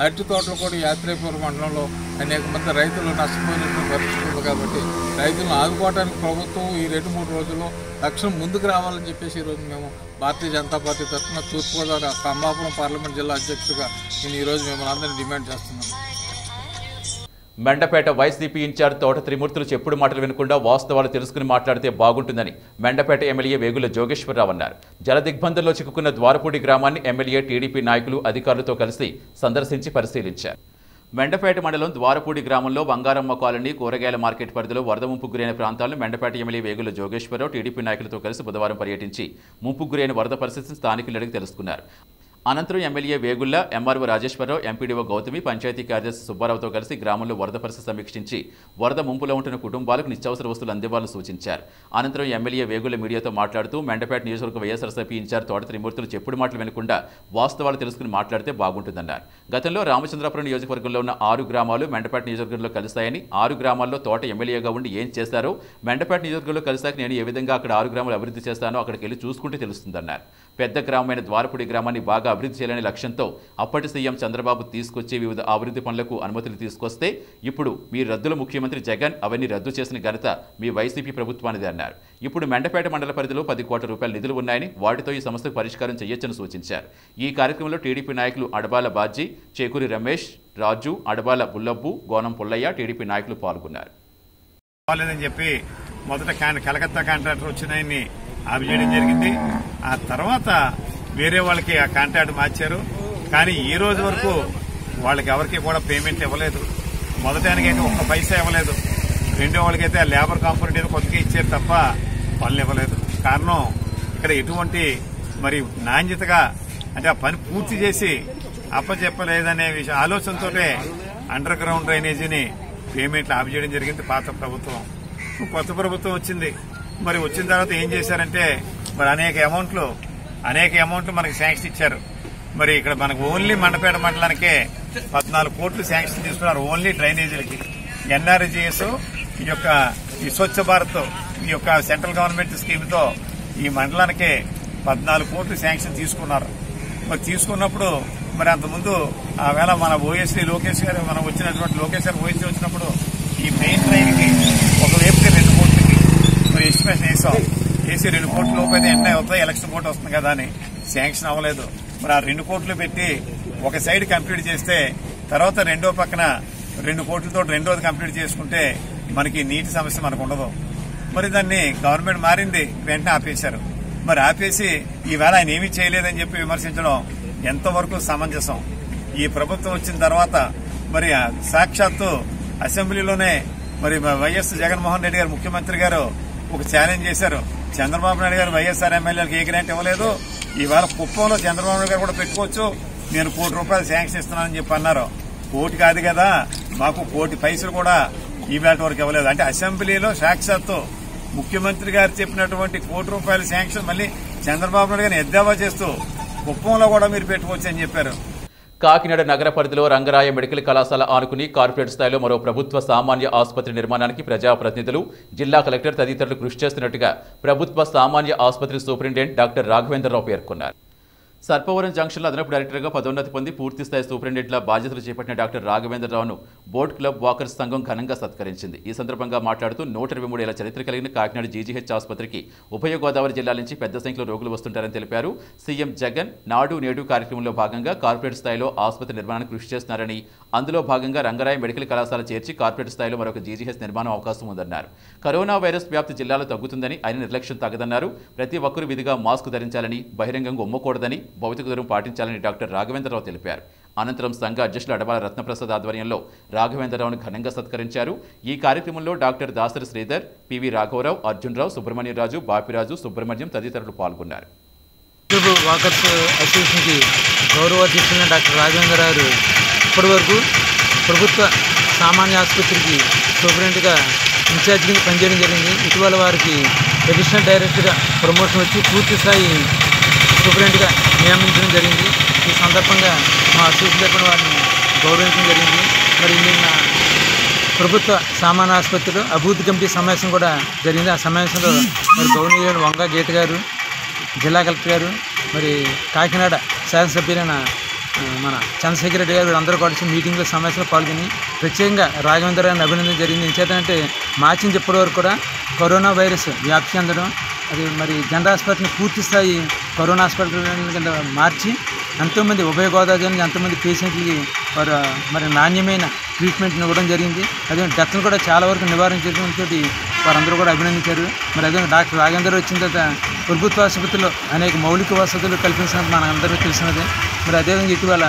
అరటి తోటలు కూడా ఈ యాత్రేపురం మండలంలో అనేక మంది రైతులు నష్టపోయినటువంటి పరిస్థితి ఉంది కాబట్టి రైతులను ఆదుకోవడానికి ప్రభుత్వం ఈ రెండు మూడు రోజుల్లో లక్ష్యం ముందుకు రావాలని చెప్పేసి ఈరోజు మేము భారతీయ జనతా పార్టీ తరఫున తూర్పుగోదావరి కమ్మాపురం పార్లమెంట్ జిల్లా అధ్యక్షుడిగా నేను ఈరోజు మిమ్మల్ని అందరినీ డిమాండ్ చేస్తున్నాను.
మెండపేట వైసీపీ ఇన్ఛార్జ్ తోట త్రిమూర్తులు చెప్పుడు మాటలు వినకుండా వాస్తవాలు తెలుసుకుని మాట్లాడితే బాగుంటుందని మెండపేట ఎమ్మెల్యే వేగుల జోగేశ్వరరావు అన్నారు. జలదిగ్బంధంలో చిక్కుకున్న ద్వారపూడి గ్రామాన్ని ఎమ్మెల్యే టీడీపీ నాయకులు అధికారులతో కలిసి సందర్శించి పరిశీలించారు. మెండపేట మండలం ద్వారపూడి గ్రామంలో బంగారమ్మ కాలనీ కూరగాయల మార్కెట్ పరిధిలో వరద ముంపు గురైన ప్రాంతాలను మెండపేట ఎమ్మెల్యే వేగుల జోగేశ్వరరావు టీడీపీ నాయకులతో కలిసి బుధవారం పర్యటించి ముంపు గురైన వరద పరిస్థితిని స్థానికులు అడిగి తెలుసుకున్నారు. అనంతరం MLA Vegulla MRO Rajeswararao MPDO Gowthami panchayat కార్యదర్శి సుబ్బారావుతో కలిసి గ్రామంలో వరద పరిస్థితి సమీక్షించి వరద ముంపులో ఉంటున్న కుటుంబాలకు నిత్యావసర వస్తువులు అందివ్వాలని సూచించారు. అనంతరం ఎమ్మెల్యే వేగుళ్ళ మీడియాతో మాట్లాడుతూ మెండపేట నియోజకవర్గ వైఎస్ఆర్సీపీ ఇన్ఛార్జ్ తోట త్రిమూర్తులు చెప్పుడు మాటలు వినకుండా వాస్తవాలు తెలుసుకుని మాట్లాడితే బాగుంటుందన్నారు. గతంలో రామచంద్రాపురం నియోజకవర్గంలో ఉన్న ఆరు గ్రామాలు మెండపేట నియోజకవర్గంలో కలిశాయని ఆరు గ్రామాల్లో తోట ఎమ్మెల్యేగా ఉండి ఏం చేశారో మెండపేట నియోజకవర్గంలో కలిశాక నేను ఏ విధంగా అక్కడ ఆరు గ్రామాలు అభివృద్ధి చేస్తానో అక్కడికి వెళ్ళి చూసుకుంటే తెలుస్తుందన్నారు. పెద్ద గ్రామమైన ద్వారపుడి గ్రామాన్ని బాగా అభివృద్ధి చేయాలనే లక్ష్యంతో అప్పటి సీఎం చంద్రబాబు తీసుకొచ్చే వివిధ అభివృద్ధి పనులకు అనుమతులు తీసుకొస్తే ఇప్పుడు మీ రద్దుల ముఖ్యమంత్రి జగన్ అవన్నీ రద్దు చేసిన ఘనత మీ వైసీపీ ప్రభుత్వానిది అన్నారు. ఇప్పుడు మెండపేట మండల పరిధిలో పది కోట్ల రూపాయల నిధులు ఉన్నాయని వాటితో ఈ సమస్యకు పరిష్కారం చేయొచ్చని సూచించారు. ఈ కార్యక్రమంలో టీడీపీ నాయకులు అడబాల బాజీ చేకూరి రమేష్ రాజు అడబాల బుల్లబ్బు గోనం పుల్లయ్య టీడీపీ నాయకులు పాల్గొన్నారు.
చెప్పి మొదట కలకత్తా కాంట్రాక్టర్ వచ్చినాయని ఆయన్ని చేయడం జరిగింది. ఆ తర్వాత వేరే వాళ్ళకి ఆ కాంట్రాక్ట్ మార్చారు. కానీ ఈ రోజు వరకు వాళ్ళకి ఎవరికి కూడా పేమెంట్ ఇవ్వలేదు. మొదటానికైతే ఒక్క పైసా ఇవ్వలేదు. రెండో వాళ్ళకైతే ఆ లేబర్ కాంపౌండ్ ఏదో కొద్దిగా ఇచ్చారు తప్ప పనులు ఇవ్వలేదు. కారణం ఇక్కడ ఎటువంటి మరి నాణ్యతగా అంటే ఆ పని పూర్తి చేసి అప్పచెప్పలేదనే విషయం ఆలోచనతో అండర్ గ్రౌండ్ డ్రైనేజీని పేమెంట్లు ఆఫ్ చేయడం జరిగింది. పాత ప్రభుత్వం. కొత్త ప్రభుత్వం వచ్చింది. మరి వచ్చిన తర్వాత ఏం చేశారంటే మరి అనేక అమౌంట్లు అనేక అమౌంట్లు మనకి శాంక్షన్ ఇచ్చారు. మరి ఇక్కడ మనకు ఓన్లీ మండపేట మండలానికే పద్నాలుగు కోట్లు శాంక్షన్ తీసుకున్నారు ఓన్లీ డ్రైనేజీలకి. ఎన్ఆర్జీఎస్ ఈ యొక్క ఈ స్వచ్ఛ భారత్ ఈ యొక్క సెంట్రల్ గవర్నమెంట్ స్కీమ్తో ఈ మండలానికే పద్నాలుగు కోట్లు శాంక్షన్ తీసుకున్నారు. మరి తీసుకున్నప్పుడు మరి అంతకుముందు ఆ వేళ మన ఓఎస్సీ లోకేష్ గారు మనం వచ్చినటువంటి లోకేష్ గారు ఓఎస్సీ వచ్చినప్పుడు ఈ మెయిన్ ట్రైన్కి కి ఒక వైపుకి రెండు కోట్లకి మరి ఎస్టిమేషన్ వేసాం వేసి రెండు కోట్ల లోపు అయితే ఎన్ఐ అవుతాయి ఎలక్షన్ కోట్ వస్తుంది కదా అని. శాంక్షన్ అవ్వలేదు. మరి ఆ రెండు కోట్లు పెట్టి ఒక సైడ్ కంప్లీట్ చేస్తే తర్వాత రెండో పక్కన రెండు కోట్లతో రెండోది కంప్లీట్ చేసుకుంటే మనకి నీటి సమస్య మనకు ఉండదు. మరి దాన్ని గవర్నమెంట్ మారింది వెంటనే ఆపేశారు. మరి ఆపేసి ఈవేళ ఆయన ఏమీ చేయలేదని చెప్పి విమర్శించడం ఎంతవరకు సమంజసం? ఈ ప్రభుత్వం వచ్చిన తర్వాత మరి సాక్షాత్తు అసెంబ్లీలోనే మరి వైఎస్ జగన్మోహన్ రెడ్డి గారు ముఖ్యమంత్రి గారు ఒక ఛాలెంజ్ చేశారు. చంద్రబాబు నాయుడు గారు వైఎస్ఆర్ ఎమ్మెల్యేలకు ఏ గ్రాంట్ ఇవ్వలేదు. ఇవాళ కుప్పంలో చంద్రబాబు నాయుడు గారు కూడా పెట్టుకోవచ్చు. నేను కోటి రూపాయలు శాంక్షన్ ఇస్తున్నానని చెప్పి అన్నారు. కోటి కాదు కదా. మాకు కోటి పైసలు కూడా ఈ వేట వరకు ఇవ్వలేదు. అంటే అసెంబ్లీలో సాక్షాత్తు ముఖ్యమంత్రి గారు చెప్పినటువంటి కోటి రూపాయల శాంక్షన్ మళ్ళీ చంద్రబాబు నాయుడు గారిని ఎద్దావా చేస్తూ కుప్పంలో కూడా మీరు పెట్టుకోవచ్చు అని చెప్పారు.
కాకినాడ నగర పరిధిలో రంగరాయ మెడికల్ కళాశాల ఆనుకుని కార్పొరేట్ స్థాయిలో మరో ప్రభుత్వ సామాన్య ఆసుపత్రి నిర్మాణానికి ప్రజాప్రతినిధులు జిల్లా కలెక్టర్ తదితరులు కృషి చేస్తున్నట్టుగా ప్రభుత్వ సామాన్య ఆసుపత్రి సూపరింటెండెంట్ డాక్టర్ రాఘవేంద్రరావు పేర్కొన్నారు. సర్పవరం జంక్షన్లో అదనపు డైరెక్టర్గా పదోన్నతి పొంది పూర్తి స్థాయి సూపరింటెండెంట్ల బాధ్యతలు చేపట్టిన డాక్టర్ రాఘవేంద్రరావును బోట్ క్లబ్ వాకర్స్ సంఘం ఘనంగా సత్కరించింది. ఈ సందర్భంగా మాట్లాడుతూ నూట ఇరవై మూడేళ్ళ చరిత్ర కలిగిన కాకినాడ జీజీహెచ్ ఆసుపత్రికి ఉభయ గోదావరి జిల్లాల నుంచి పెద్ద సంఖ్యలో రోగులు వస్తుంటారని తెలిపారు. సీఎం జగన్ నాడు నేడు కార్యక్రమంలో భాగంగా కార్పొరేట్ స్థాయిలో ఆసుపత్రి నిర్మాణానికి కృషి చేస్తున్నారని అందులో భాగంగా రంగరాయ మెడికల్ కళాశాల చేర్చి కార్పొరేట్ స్థాయిలో మరొక జీజీహెచ్ నిర్మాణం అవకాశం ఉందన్నారు. కరోనా వైరస్ వ్యాప్తి జిల్లాలో తగ్గుతుందని ఆయన నిర్లక్ష్యం తగదన్నారు. ప్రతి ఒక్కరూ విధిగా మాస్క్ ధరించాలని బహిరంగంగా ఉమ్మకూడదని భౌతిక దూరం పాటించాలని డాక్టర్ రాఘవేంద్రరావు తెలిపారు. అనంతరం సంఘ అధ్యక్షులు అడవాల రత్నప్రసాద్ ఆధ్వర్యంలో రాఘవేంద్రరావును ఘనంగా సత్కరించారు. ఈ కార్యక్రమంలో డాక్టర్ దాసరి శ్రీధర్ పివి రాఘవరావు అర్జున్రావు సుబ్రహ్మణ్యరాజు బాపిరాజు సుబ్రహ్మణ్యం తదితరులు పాల్గొన్నారు.
యూట్యూబ్ అసోసియేషన్కి గౌరవ అధ్యక్షులైన డాక్టర్ రాఘవేంద్రరావు ఇప్పటి వరకు ప్రభుత్వ సామాన్య ఆసుపత్రికి సూపరింటెండెంట్గా ఇన్ఛార్జిగా పనిచేయడం జరిగింది. ఇటీవల వారికి అడిషనల్ డైరెక్టర్గా ప్రమోషన్ వచ్చి పూర్తి స్థాయి సూపరింటెండెంట్గా నియమించడం జరిగింది. ఈ సందర్భంగా మా అసోసియేషన్ తరపున వారిని గౌరవించడం జరిగింది. మరి నిన్న ప్రభుత్వ సామాన్య ఆసుపత్రిలో అభివృద్ధి కమిటీ సమావేశం కూడా జరిగింది. ఆ సమావేశంలో మరి గౌరవనీయులు వంగ గీత గారు జిల్లా కలెక్టర్ గారు మరి కాకినాడ శాసనసభ్యులైన మన చంద్రశేఖర్ రెడ్డి గారు అందరూ కలిసి మీటింగ్లో సమావేశంలో పాల్గొని ప్రత్యేకంగా రాఘవేంద్ర గారిని అభినందన జరిగింది. ఎంచేతంటే మార్చి చెప్పడం వరకు కూడా కరోనా వైరస్ వ్యాప్తి చెందడం అది మరి జనరల్ హాస్పిటల్ని పూర్తి స్థాయి కరోనా హాస్పిటల్ కింద మార్చి ఎంతోమంది ఉభయ గోదావరి నుంచి ఎంతోమంది పేషెంట్లకి వారు మరి నాణ్యమైన ట్రీట్మెంట్ని ఇవ్వడం జరిగింది. అదే డెత్ను కూడా చాలా వరకు నివారించడంతో వారందరూ కూడా అభినందించారు. మరి అదే డాక్టర్ రాగేందర్ వచ్చిన తర్వాత ప్రభుత్వ ఆసుపత్రిలో అనేక మౌలిక వసతులు కల్పించినట్టు మన అందరికీ తెలిసినదే. మరి అదేవిధంగా ఇటీవల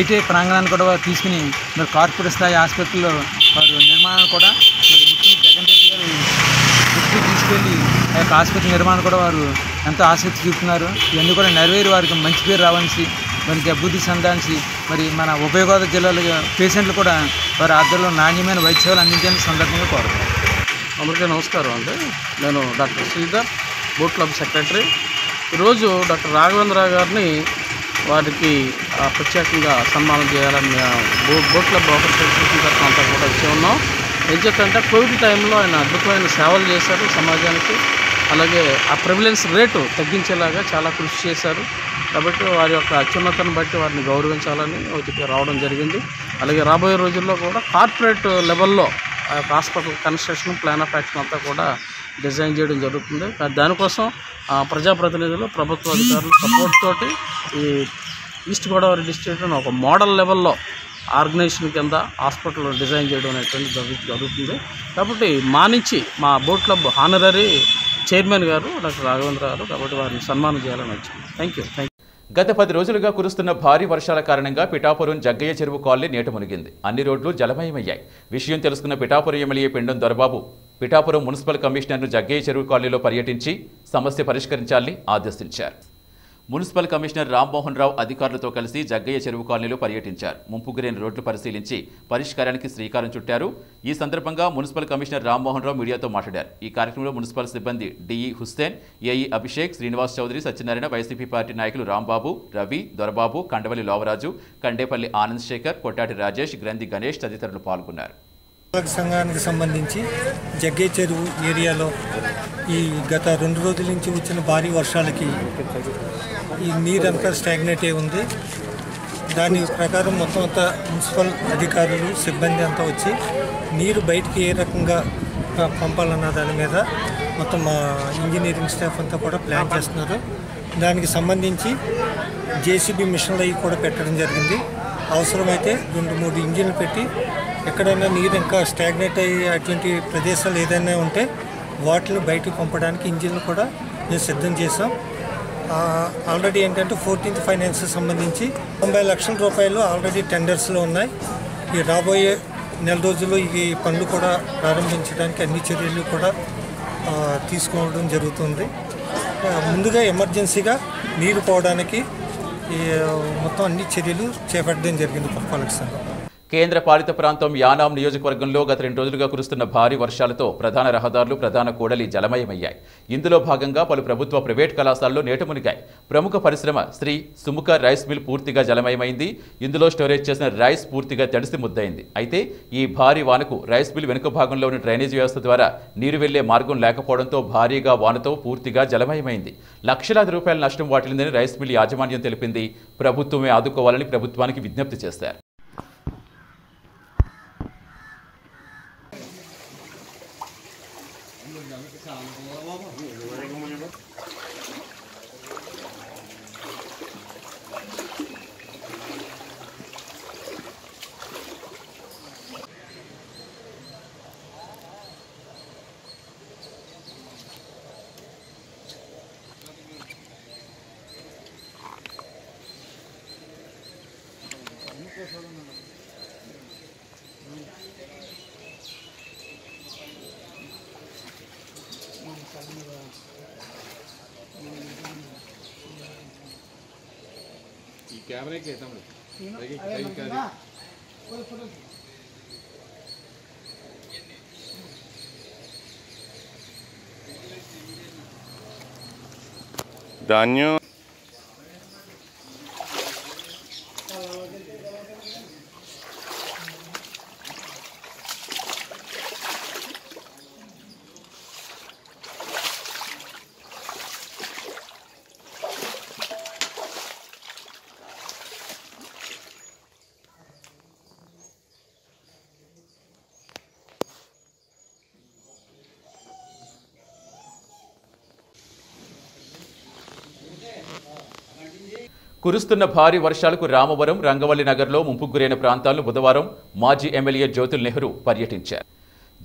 ఐటీఐ ప్రాంగణాన్ని కూడా వారు తీసుకుని మరి కార్పొరేట్ స్థాయి ఆసుపత్రిలో వారు నిర్మాణం కూడా మరి ముఖ్యమంత్రి జగన్ రెడ్డి గారు తీసుకెళ్ళి ఆ యొక్క ఆసుపత్రి నిర్మాణం కూడా వారు ఎంతో ఆసక్తి చూపుతున్నారు? ఇవన్నీ కూడా నెరవేరి వారికి మంచి పేరు రావాల్సి మనకి అభివృద్ధి చెందాల్సి మరి మన ఉభయ గోదావరి జిల్లాలో పేషెంట్లు కూడా వారి ఆధ్వర్యంలో నాణ్యమైన వైద్య సేవలు అందించాలని సందర్భంగా కోరుతున్నాను
అందరికీ నమస్కారం అండి. నేను doctor Sridhar boat club secretary. ఈరోజు డాక్టర్ రాఘవేంద్రరావు గారిని వారికి ఆ, ప్రత్యేకంగా సన్మానం చేయాలని మేము బోట్ క్లబ్ ఆఫర్ అంతా కూడా వచ్చి ఉన్నాం. ఏం చెప్పంటే కోవిడ్ టైంలో ఆయన అద్భుతమైన సేవలు చేశారు సమాజానికి. అలాగే ఆ ప్రివిలెన్స్ రేటు తగ్గించేలాగా చాలా కృషి చేశారు. కాబట్టి వారి యొక్క అత్యున్నతను బట్టి వారిని గౌరవించాలని ఒకటి రావడం జరిగింది. అలాగే రాబోయే రోజుల్లో కూడా కార్పొరేట్ లెవెల్లో ఆ యొక్క hospital construction plan of action అంతా కూడా డిజైన్ చేయడం జరుగుతుంది. దానికోసం ఆ, ప్రజాప్రతినిధులు ప్రభుత్వ అధికారులు సపోర్ట్ తోటి ఈ ఈస్ట్ గోదావరి డిస్ట్రిక్ట్ను ఒక మోడల్ లెవెల్లో ఆర్గనైజేషన్ కింద హాస్పిటల్ డిజైన్ చేయడం అనేటువంటి జరుగుతుంది. కాబట్టి మా నుంచి మా బోట్ క్లబ్ హానరరీ చైర్మన్ గారు డాక్టర్ రాఘవేంద్రరావు కాబట్టి వారిని సన్మానం చేయాలని వచ్చింది థ్యాంక్ యూ థ్యాంక్
గత పది రోజులుగా కురుస్తున్న భారీ వర్షాల కారణంగా పిఠాపురం జగ్గయ్య చెరువు కాలనీ నీట మునిగింది. అన్ని రోడ్లు జలమయమయ్యాయి. విషయం తెలుసుకున్న పిఠాపురం ఎమ్మెల్యే పిండం దొరబాబు పిఠాపురం మున్సిపల్ కమిషనర్ను జగ్గయ్య చెరువు కాలనీలో పర్యటించి సమస్య పరిష్కరించాలని ఆదేశించారు. మున్సిపల్ కమిషనర్ రామ్మోహన్ రావు అధికారులతో కలిసి జగ్గయ్య చెరువు కాలనీలో పర్యటించారు. ముంపుగురైన రోడ్లు పరిశీలించి పరిష్కారానికి శ్రీకారం చుట్టారు. ఈ సందర్భంగా మున్సిపల్ కమిషనర్ రామ్మోహన్ రావు మీడియాతో మాట్లాడారు. ఈ కార్యక్రమంలో మున్సిపల్ సిబ్బంది DE Hussain AE Abhishek Srinivas Chowdary Satyanarayana YCP party నాయకులు రాంబాబు రవి దొరబాబు కండవల్లి లోవరాజు కండేపల్లి ఆనంద్ శేఖర్ కొట్టాటి రాజేష్ గ్రంథి గణేష్ తదితరులు పాల్గొన్నారు.
సంఘానికి సంబంధించి జగ్గే చెరువు ఏరియాలో ఈ గత రెండు రోజుల నుంచి వచ్చిన భారీ వర్షాలకి ఈ నీరంతా స్టాగ్నేట్ అయి ఉంది. దాని ప్రకారం మొత్తం అంతా మున్సిపల్ అధికారులు సిబ్బంది అంతా వచ్చి నీరు బయటికి ఏ రకంగా పంపాలన్న దాని మీద మొత్తం మా ఇంజనీరింగ్ స్టాఫ్ అంతా కూడా ప్లాన్ చేస్తున్నారు. దానికి సంబంధించి జేసీబీ మిషన్లు అవి కూడా పెట్టడం జరిగింది. అవసరమైతే రెండు మూడు ఇంజిన్లు పెట్టి ఎక్కడైనా నీరు ఇంకా స్టాగ్నేట్ అయ్యే అటువంటి ప్రదేశాలు ఏదైనా ఉంటే వాటిని బయటకు పంపడానికి ఇంజిన్లు కూడా మేము సిద్ధం చేసాం ఆల్రెడీ ఏంటంటే ఫోర్టీన్త్ ఫైనాన్స్ సంబంధించి తొంభై లక్షల రూపాయలు ఆల్రెడీ టెండర్స్లో ఉన్నాయి. ఈ రాబోయే నెల రోజుల్లో ఈ పనులు కూడా ప్రారంభించడానికి అన్ని చర్యలు కూడా తీసుకోవడం జరుగుతుంది. ముందుగా ఎమర్జెన్సీగా నీరు పోవడానికి ఈ మొత్తం అన్ని చర్యలు చేపట్టడం జరిగింది పురపాలక సంఘం
కేంద్ర పాలిత ప్రాంతం యానాం నియోజకవర్గంలో గత రెండు రోజులుగా కురుస్తున్న భారీ వర్షాలతో ప్రధాన రహదారులు ప్రధాన కూడలి జలమయమయ్యాయి. ఇందులో భాగంగా పలు ప్రభుత్వ ప్రైవేట్ కళాశాలలో నేట మునిగాయి ప్రముఖ పరిశ్రమ శ్రీ సుముఖ రైస్ మిల్ పూర్తిగా జలమయమైంది. ఇందులో స్టోరేజ్ చేసిన రైస్ పూర్తిగా తడిసి ముద్దయింది. అయితే ఈ భారీ వానకు రైస్ మిల్ వెనుక భాగంలో ఉన్న డ్రైనేజీ వ్యవస్థ ద్వారా నీరు వెళ్ళే మార్గం లేకపోవడంతో భారీగా వానతో పూర్తిగా జలమయమైంది. లక్షలాది రూపాయల నష్టం వాటిల్లిందని రైస్ మిల్ యాజమాన్యం తెలిపింది. ప్రభుత్వమే ఆదుకోవాలని ప్రభుత్వానికి విజ్ఞప్తి చేశారు.
ధాన్యం
కురుస్తున్న భారీ వర్షాలకు రామవరం రంగవల్లి నగర్లో ముంపు గురైన ప్రాంతాలను బుధవారం మాజీ ఎమ్మెల్యే జ్యోతుల్ నెహ్రూ పర్యటించారు.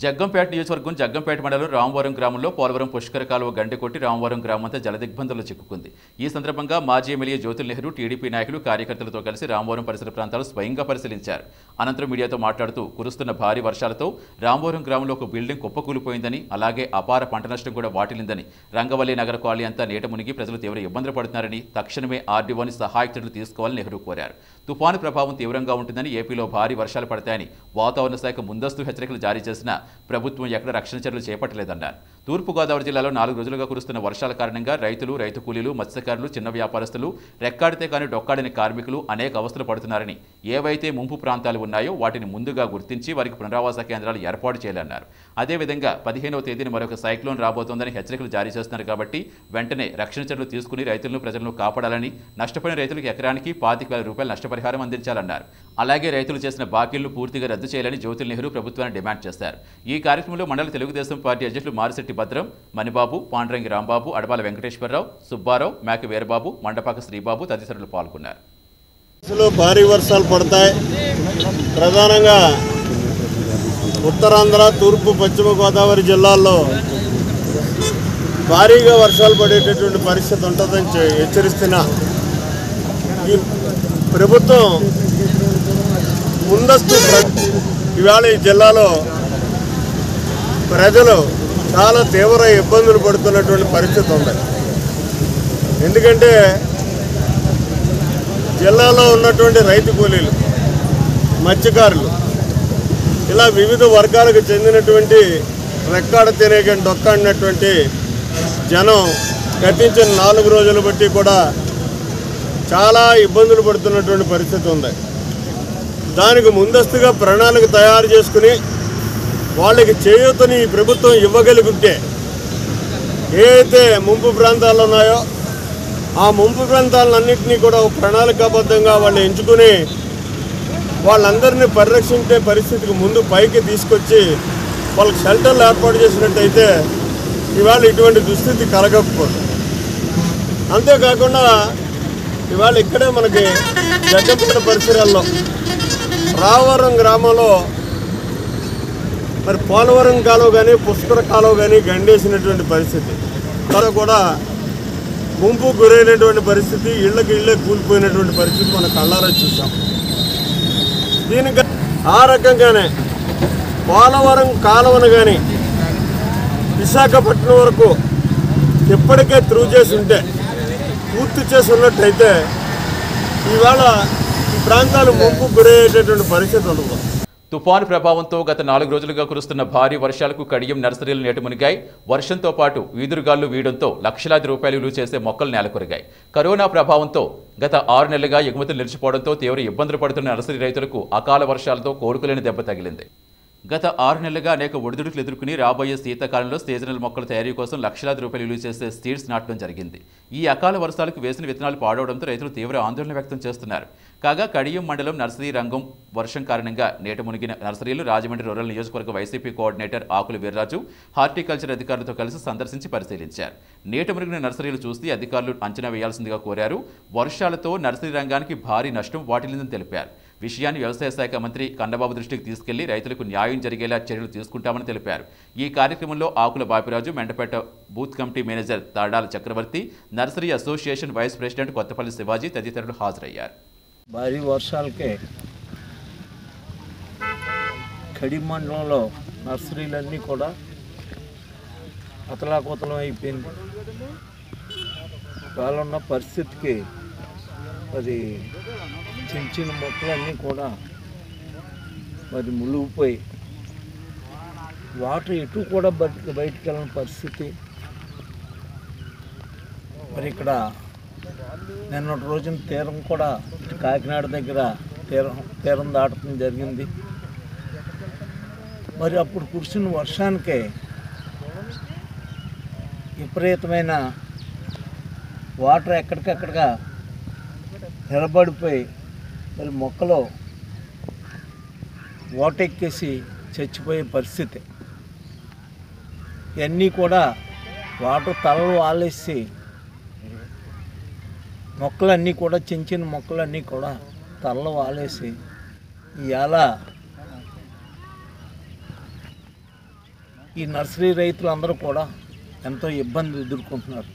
జగ్గంపేట నియోజకవర్గం జగ్గంపేట మండలం రామవరం గ్రామంలో పోలవరం పుష్కర కాలువ గండి కొట్టి రామవరం గ్రామంతా జలదిగ్బంధంలో చిక్కుకుంది. ఈ సందర్భంగా మాజీ ఎమ్మెల్యే జ్యోతుల్ నెహ్రూ టీడీపీ నాయకులు కార్యకర్తలతో కలిసి రామవరం పరిసర ప్రాంతాలు స్వయంగా పరిశీలించారు. అనంతరం మీడియాతో మాట్లాడుతూ కురుస్తున్న భారీ వర్షాలతో రామవరం గ్రామంలో ఒక బిల్డింగ్ కుప్పకూలిపోయిందని అలాగే అపార పంట నష్టం కూడా వాటిల్లిందని రంగవల్లి నగర కాలనీ అంతా నీట మునిగి ప్రజలు తీవ్ర ఇబ్బందులు పడుతున్నారని తక్షణమే ఆర్డీఓని సహాయక చర్యలు తీసుకోవాలని నెహ్రూ కోరారు. తుపాను ప్రభావం తీవ్రంగా ఉంటుందని ఏపీలో భారీ వర్షాలు పడతాయని వాతావరణ శాఖ ముందస్తు హెచ్చరికలు జారీ చేసినా ప్రభుత్వం ఎక్కడ రక్షణ చర్యలు చేపట్టలేదన్నారు. తూర్పుగోదావరి జిల్లాలో నాలుగు రోజులుగా కురుస్తున్న వర్షాల కారణంగా రైతులు రైతు కూలీలు మత్స్యకారులు చిన్న వ్యాపారస్తులు రెక్కాడితే కానీ డొక్కాడని కార్మికులు అనేక అవస్థలు పడుతున్నారని ఏవైతే ముంపు ప్రాంతాలు ఉన్నాయో వాటిని ముందుగా గుర్తించి వారికి పునరావాస కేంద్రాలు ఏర్పాటు చేయాలన్నారు. అదేవిధంగా పదిహేనవ తేదీన మరొక సైక్లోన్ రాబోతోందని హెచ్చరికలు జారీ చేస్తున్నారు కాబట్టి వెంటనే రక్షణ చర్యలు తీసుకుని రైతులను ప్రజలను కాపాడాలని నష్టపోయిన రైతులకు ఎకరానికి పాతిక వేల రూపాయల నష్టపరిహారం అందించాలన్నారు. అలాగే రైతులు చేసిన బాకీలను పూర్తిగా రద్దు చేయాలని జ్యోతిల్ నెహ్రూ ప్రభుత్వాన్ని డిమాండ్ చేశారు ఈ కార్యక్రమంలో మండల తెలుగుదేశం పార్టీ అధ్యక్షులు మారిశెట్టి భద్రం మణిబాబు పాండ్రంగి రాంబాబు అడబాల వెంకటేశ్వరరావు సుబ్బారావు మేక వీరబాబు మండపాక శ్రీబాబు తదితరులు పాల్గొన్నారు.
భారీ వర్షాలు పడతాయి. ప్రధానంగా ఉత్తరాంధ్ర తూర్పు పశ్చిమ గోదావరి జిల్లాల్లో భారీగా వర్షాలు పడేటటువంటి పరిస్థితి ఉంటుందని హెచ్చరిస్తున్నా. ఈ ప్రభుత్వం ముందస్తు ఇవాళ ఈ జిల్లాలో ప్రజలు చాలా తీవ్ర ఇబ్బందులు పడుతున్నటువంటి పరిస్థితి ఉంది. ఎందుకంటే జిల్లాలో ఉన్నటువంటి రైతు కూలీలు మత్స్యకారులు ఇలా వివిధ వర్గాలకు చెందినటువంటి రెక్కాడ తినేక డొక్కాడినటువంటి జనం గతించిన నాలుగు రోజులు బట్టి కూడా చాలా ఇబ్బందులు పడుతున్నటువంటి పరిస్థితి ఉంది. దానికి ముందస్తుగా ప్రణాళిక తయారు చేసుకుని వాళ్ళకి చేయూతని ఈ ప్రభుత్వం ఇవ్వగలిగితే ఏదైతే ముంపు ప్రాంతాలు ఉన్నాయో ఆ ముంపు ప్రాంతాలన్నింటినీ కూడా ప్రణాళికాబద్ధంగా వాళ్ళు ఎంచుకుని వాళ్ళందరినీ పరిరక్షించే పరిస్థితికి ముందు పైకి తీసుకొచ్చి వాళ్ళకి షెల్టర్లు ఏర్పాటు చేసినట్టయితే ఇవాళ ఇటువంటి దుస్థితి కలగకపోదు. అంతేకాకుండా ఇవాళ ఇక్కడే మనకి జగ్గంపేట పరిసరాల్లో రావరం గ్రామంలో మరి పోలవరం కాలువ కానీ పుష్కర కాలువ కానీ గండేసినటువంటి పరిస్థితి. తర్వాత కూడా గుంపు గురైనటువంటి పరిస్థితి ఇళ్ళకి ఇళ్ళే కూలిపోయినటువంటి పరిస్థితి మన కళ్ళారా చూసాం. దీనికి ఆ రకంగానే పోలవరం కాలువను కానీ విశాఖపట్నం వరకు ఇప్పటికే త్రూ చేసి ఉంటే పూర్తి చేసి ఉన్నట్టయితే ఇవాళ ప్రాంతాలు ముంపు గురయ్యేటటువంటి పరిస్థితి ఉండదు.
తుఫాను ప్రభావంతో గత నాలుగు రోజులుగా కురుస్తున్న భారీ వర్షాలకు కడియం నర్సరీలు నేటి మునిగాయి. వర్షంతో పాటు వీదురుగాళ్ళు వీయడంతో లక్షలాది రూపాయలు విలువ చేసే మొక్కలు నేలకొరిగాయి. కరోనా ప్రభావంతో గత ఆరు నెలలుగా ఎగుమతులు నిలిచిపోవడంతో తీవ్ర ఇబ్బందులు పడుతున్న నర్సరీ రైతులకు అకాల వర్షాలతో కోరుకులేని దెబ్బ తగిలింది. గత ఆరు నెలలుగా అనేక ఒడిదుడుకులు ఎదుర్కొని రాబోయే శీతాకాలంలో సీజనల్ మొక్కల తయారీ కోసం లక్షలాది రూపాయలు విలువ చేసే సీడ్స్ నాటడం జరిగింది. ఈ అకాల వర్షాలకు వేసిన విత్తనాలు పాడవడంతో రైతులు తీవ్ర ఆందోళన వ్యక్తం చేస్తున్నారు. కాగా కడియం మండలం నర్సరీ రంగం వర్షం కారణంగా నేట మునిగిన నర్సరీలు రాజమండ్రి రూరల్ నియోజకవర్గ YCP coordinator Akula Veerraju horticulture అధికారులతో కలిసి సందర్శించి పరిశీలించారు. నేట మునిగిన నర్సరీలు చూసి అధికారులు అంచనా వేయాల్సిందిగా కోరారు. వర్షాలతో నర్సరీ రంగానికి భారీ నష్టం వాటిల్లిందని తెలిపారు. విషయాన్ని వ్యవసాయ శాఖ మంత్రి కన్నబాబు దృష్టికి తీసుకెళ్ళి రైతులకు న్యాయం జరిగేలా చర్యలు తీసుకుంటామని తెలిపారు. ఈ కార్యక్రమంలో Akula Bapiraju Mandapeta booth committee manager Tadala Chakravarthi nursery association vice president Kothapalli Shivaji తదితరులు హాజరయ్యారు.
భారీ వర్షాలకే కడి మండలంలో నర్సరీలన్నీ కూడా అతలాకుతలం అయిపోయింది. ఇవాళ ఉన్న పరిస్థితికి మరి చిన్న చిన్న మొక్కలన్నీ కూడా మరి ములిగిపోయి వాటర్ ఎటు కూడా బయట బయటికి వెళ్ళని పరిస్థితి. మరి ఇక్కడ నిన్నటి రోజున తీరం కూడా కాకినాడ దగ్గర తీరం తీరం దాటడం జరిగింది. మరి అప్పుడు కురిసిన వర్షానికే విపరీతమైన వాటర్ ఎక్కడికక్కడగా నిలబడిపోయి మరి మొక్కలు ఓటెక్కేసి చచ్చిపోయే పరిస్థితి. ఇవన్నీ కూడా వాటర్ తలలు వాలేసి మొక్కలన్నీ కూడా చిన్న చిన్న మొక్కలన్నీ కూడా తలలు వాలేసి ఇవాళ ఈ నర్సరీ రైతులందరూ కూడా ఎంతో ఇబ్బంది ఎదుర్కొంటున్నారు.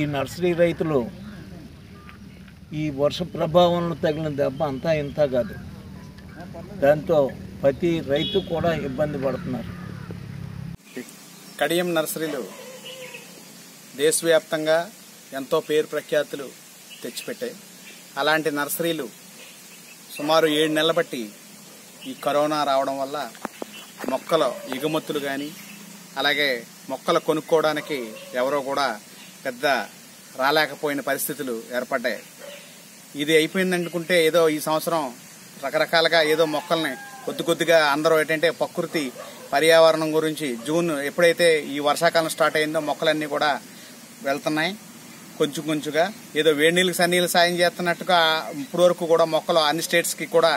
ఈ నర్సరీ రైతులు ఈ వర్ష ప్రభావంలో తగిలిన దెబ్బ అంతా ఇంత కాదు. దాంతో ప్రతి రైతు కూడా ఇబ్బంది పడుతున్నారు.
కడియం నర్సరీలు దేశవ్యాప్తంగా ఎంతో పేరు ప్రఖ్యాతులు తెచ్చిపెట్టాయి. అలాంటి నర్సరీలు సుమారు ఏడు నెలల బట్టి ఈ కరోనా రావడం వల్ల మొక్కల ఎగుమతులు కానీ అలాగే మొక్కలు కొనుక్కోవడానికి ఎవరో కూడా పెద్ద రాలేకపోయిన పరిస్థితులు ఏర్పడ్డాయి. ఇది అయిపోయిందనుకుంటే ఏదో ఈ సంవత్సరం రకరకాలుగా ఏదో మొక్కల్ని కొద్ది కొద్దిగా అందరూ ఏంటంటే ప్రకృతి పర్యావరణం గురించి జూన్ ఎప్పుడైతే ఈ వర్షాకాలం స్టార్ట్ అయిందో మొక్కలన్నీ కూడా వెళ్తున్నాయి. కొంచెం కొంచెంగా ఏదో వేడి నీళ్ళకి సన్నీళ్ళు సాయం చేస్తున్నట్టుగా ఇప్పుడు వరకు కూడా మొక్కలు అన్ని స్టేట్స్కి కూడా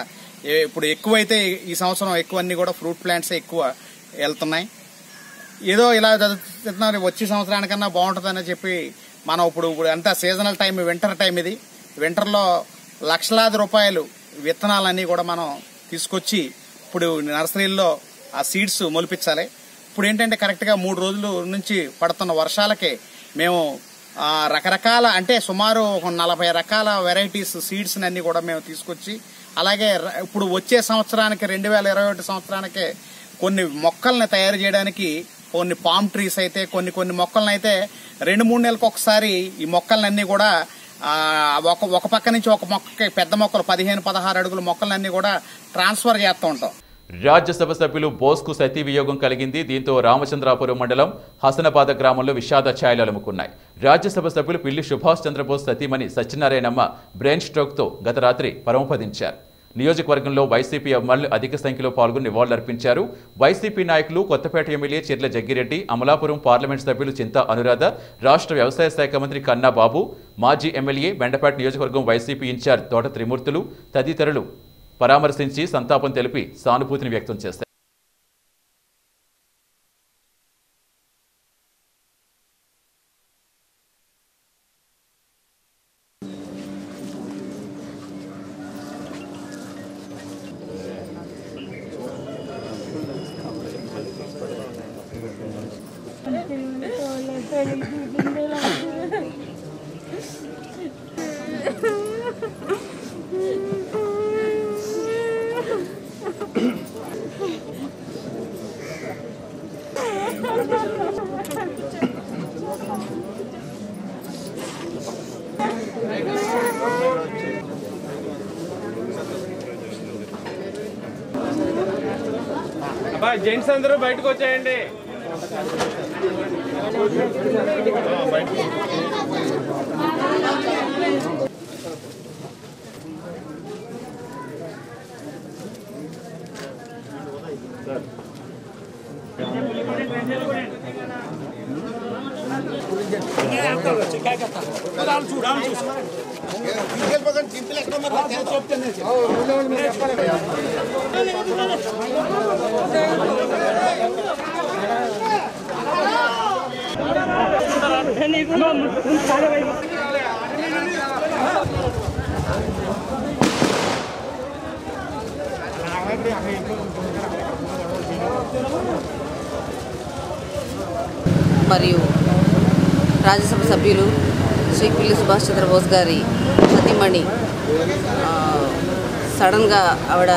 ఇప్పుడు ఎక్కువైతే ఈ సంవత్సరం ఎక్కువ అన్ని కూడా ఫ్రూట్ ప్లాంట్స్ ఎక్కువ వెళ్తున్నాయి. ఏదో ఇలా చదువుతున్నారు వచ్చే సంవత్సరానికన్నా బాగుంటుందని చెప్పి మనం ఇప్పుడు ఇప్పుడు అంతా సీజనల్ టైం వింటర్ టైం ఇది. వింటర్లో లక్షలాది రూపాయలు విత్తనాలన్నీ కూడా మనం తీసుకొచ్చి ఇప్పుడు నర్సరీల్లో ఆ సీడ్స్ మొలిపించాలి. ఇప్పుడు ఏంటంటే కరెక్ట్గా మూడు రోజుల నుంచి పడుతున్న వర్షాలకే మేము రకరకాల అంటే సుమారు ఒక నలభై రకాల వెరైటీస్ సీడ్స్ అన్ని కూడా మేము తీసుకొచ్చి అలాగే ఇప్పుడు వచ్చే సంవత్సరానికి రెండు వేల ఇరవై ఒకటి సంవత్సరానికి కొన్ని మొక్కల్ని తయారు చేయడానికి కొన్ని పామ్ ట్రీస్ అయితే కొన్ని కొన్ని మొక్కలను అయితే రెండు మూడు నెలలకు ఒకసారి ఈ మొక్కలన్నీ కూడా ఒక ఒక పక్క నుంచి ఒక మొక్కకి పెద్ద మొక్కలు పదిహేను పదహారు అడుగుల మొక్కలన్నీ కూడా ట్రాన్స్ఫర్ చేస్తూ ఉంటాం.
రాజ్యసభ సభ్యులు బోస్కు సతీ వియోగం కలిగింది. దీంతో రామచంద్రాపురం మండలం హసనపాద గ్రామంలో విషాద ఛాయలు అలుముకున్నాయి. రాజ్యసభ సభ్యులు పిల్లి సుభాష్ చంద్రబోస్ సతీమణి సత్యనారాయణమ్మ బ్రెయిన్ స్ట్రోక్తో గత రాత్రి పరమపదించారు. నియోజకవర్గంలో వైసీపీ ఎమ్మెల్యే అధిక సంఖ్యలో పాల్గొని నివాళులర్పించారు. వైసీపీ నాయకులు కొత్తపేట ఎమ్మెల్యే చిర్ల జగ్గిరెడ్డి అమలాపురం పార్లమెంట్ సభ్యులు చింతా అనురాధ రాష్ట్ర వ్యవసాయ శాఖ మంత్రి కన్నా బాబు మాజీ ఎమ్మెల్యే బెండపేట నియోజకవర్గం వైసీపీ ఇన్ఛార్జ్ తోట త్రిమూర్తులు తదితరులు పరామర్శించి సంతాపం తెలిపి సానుభూతిని వ్యక్తం చేశారు
జెంట్స్ అందరూ బయటకు వచ్చేయండి.
మరియు రాజ్యసభ సభ్యులు శ్రీ పిల్లి సుభాష్ చంద్రబోస్ గారి సతీమణి సడన్గా ఆవిడ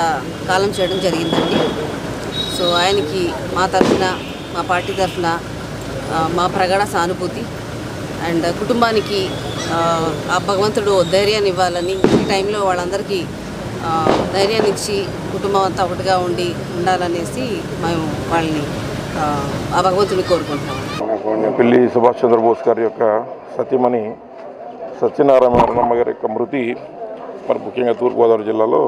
కాలం చేయడం జరిగిందండి. సో ఆయనకి మా తరఫున మా పార్టీ తరఫున మా ప్రగాఢ సానుభూతి అండ్ కుటుంబానికి ఆ, భగవంతుడు ధైర్యాన్ని ఇవ్వాలని ఈ టైంలో వాళ్ళందరికీ ధైర్యాన్ని ఇచ్చి కుటుంబం అంతా ఒకటిగా ఉండి ఉండాలనేసి మేము వాళ్ళని ఆ, భగవంతుని కోరుకుంటున్నాను
పిల్లి సుభాష్ చంద్రబోస్ గారి యొక్క సతీమణి సత్యనారాయణ గారి యొక్క మృతి మరి ముఖ్యంగా తూర్పుగోదావరి జిల్లాలో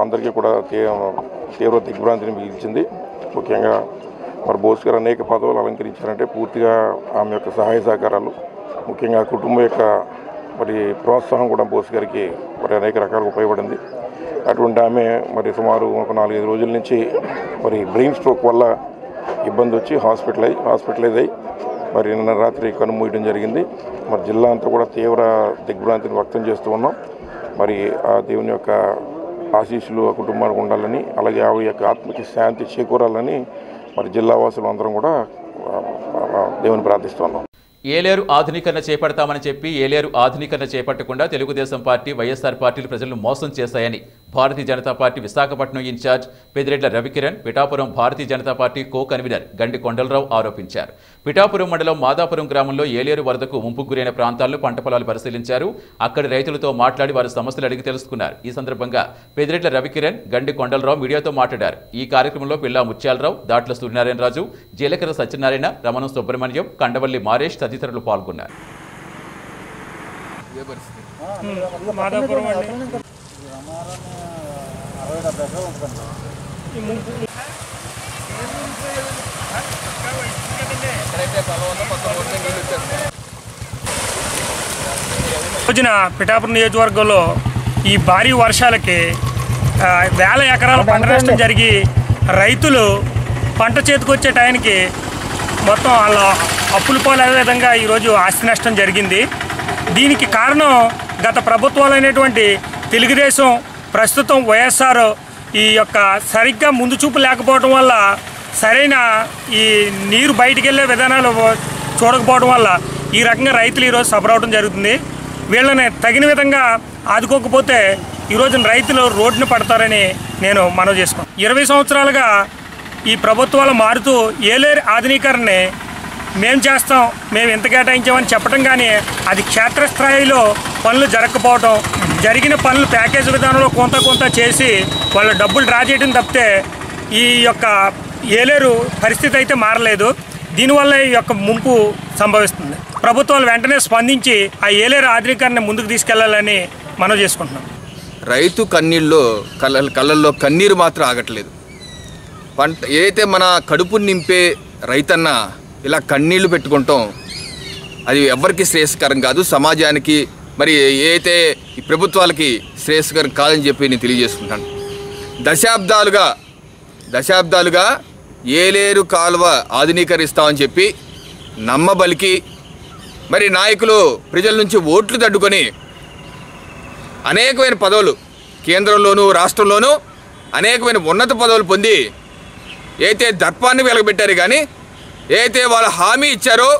అందరికీ కూడా తీవ్ర దిగ్భ్రాంతిని మిగిల్చింది. ముఖ్యంగా మరి బోస్ గారు అనేక పదవులు అలంకరించారంటే పూర్తిగా ఆమె యొక్క సహాయ సహకారాలు ముఖ్యంగా కుటుంబం యొక్క మరి ప్రోత్సాహం కూడా బోస్ గారికి మరి అనేక రకాలుగా ఉపయోగపడింది. అటువంటి ఆమె మరి సుమారు ఒక నాలుగైదు రోజుల నుంచి మరి బ్రెయిన్ స్ట్రోక్ వల్ల ఇబ్బంది వచ్చి హాస్పిటల్ అయ్యి హాస్పిటలైజ్ అయ్యి మరి నిన్న రాత్రి కనుమూయడం జరిగింది. మరి జిల్లా అంతా కూడా తీవ్ర దిగ్భ్రాంతిని వ్యక్తం చేస్తూ ఉన్నాం. మరి ఆ దేవుని యొక్క ఆశీస్సులు ఆ కుటుంబానికి ఉండాలని అలాగే ఆవిడ యొక్క ఆత్మకి శాంతి చేకూరాలని మరి జిల్లావాసులు అందరం కూడా దేవుని ప్రార్థిస్తున్నాం
ఏలేరు ఆధునీకరణ చేపడతామని చెప్పి ఏలేరు ఆధునీకరణ చేపట్టకుండా తెలుగుదేశం పార్టీ వైఎస్ఆర్ పార్టీలు ప్రజలను మోసం చేశాయని Bharatiya Janata party Visakhapatnam in charge Pedireddla Ravikiran Pithapuram Bharatiya Janata party co convener Gandi Kondalarao ఆరోపించారు. పిఠాపురం మండలం మాదాపురం గ్రామంలో ఏలేరు వరదకు ముంపుకు గురైన ప్రాంతాల్లో పంట పొలాలు పరిశీలించారు. అక్కడి రైతులతో మాట్లాడి వారి సమస్యలు అడిగి తెలుసుకున్నారు. ఈ సందర్భంగా పెదిరెడ్ల రవికిరణ్ గండి కొండలరావు మీడియాతో మాట్లాడారు. ఈ కార్యక్రమంలో పిల్లా ముత్యాలరావు దాట్ల సూర్యనారాయణరాజు జీలకర్ర సత్యనారాయణ రమణం సుబ్రహ్మణ్యం కండవల్లి మారేష్ తదితరులు పాల్గొన్నారు.
మాదాపురం ముంపు రోజున పిఠాపురం నియోజకవర్గంలో ఈ భారీ వర్షాలకి వేల ఎకరాల పంట నష్టం జరిగి రైతులు పంట చేతికొచ్చే టైంకి మొత్తం వాళ్ళ అప్పుల పాలు అదే విధంగా ఈరోజు ఆస్తి నష్టం జరిగింది. దీనికి కారణం గత ప్రభుత్వాలైనటువంటి తెలుగుదేశం ప్రస్తుతం వైఎస్ఆర్ ఈ యొక్క సరిగ్గా ముందు చూపు లేకపోవడం వల్ల సరైన ఈ నీరు బయటికి వెళ్ళే విధానాలు చూడకపోవడం వల్ల ఈ రకంగా రైతులు ఈరోజు సఫర్ జరుగుతుంది. వీళ్ళని తగిన విధంగా ఆదుకోకపోతే ఈరోజు రైతులు రోడ్డున పడతారని నేను మనవి చేసుకున్నాను ఇరవై సంవత్సరాలుగా ఈ ప్రభుత్వాలు మారుతూ ఏలేరు ఆధునీకరణని మేం చేస్తాం మేము ఎంత కేటాయించామని చెప్పడం కానీ అది క్షేత్రస్థాయిలో పనులు జరగకపోవటం జరిగిన పనులు ప్యాకేజ్ విధానంలో కొంత కొంత చేసి వాళ్ళ డబ్బులు డ్రా చేయడం తప్పితే ఈ యొక్క ఏలేరు పరిస్థితి అయితే మారలేదు. దీనివల్ల ఈ యొక్క ముంపు సంభవిస్తుంది. ప్రభుత్వాలు వెంటనే స్పందించి ఆ ఏలేరు ఆధునీకరణ ముందుకు తీసుకెళ్ళాలని మనం చేసుకుంటున్నాం.
రైతు కన్నీళ్ళు కళ్ళ కళ్ళల్లో కన్నీరు మాత్రం ఆగట్లేదు. పంట ఏదైతే మన కడుపు నింపే రైతన్న ఇలా కన్నీళ్ళు పెట్టుకుంటాం అది ఎవరికి శ్రేయస్కరం కాదు సమాజానికి మరి ఏదైతే ఈ ప్రభుత్వాలకి శ్రేయస్కరం కాదని చెప్పి నేను తెలియజేసుకుంటాను. దశాబ్దాలుగా దశాబ్దాలుగా ఏలేరు కాలువ ఆధునీకరిస్తామని చెప్పి నమ్మబలికి మరి నాయకులు ప్రజల నుంచి ఓట్లు తడ్డుకొని అనేకమైన పదవులు కేంద్రంలోనూ రాష్ట్రంలోనూ అనేకమైన ఉన్నత పదవులు పొంది అయితే దర్పాన్ని వెలగబెట్టారు కానీ ఏదైతే వాళ్ళు హామీ ఇచ్చారో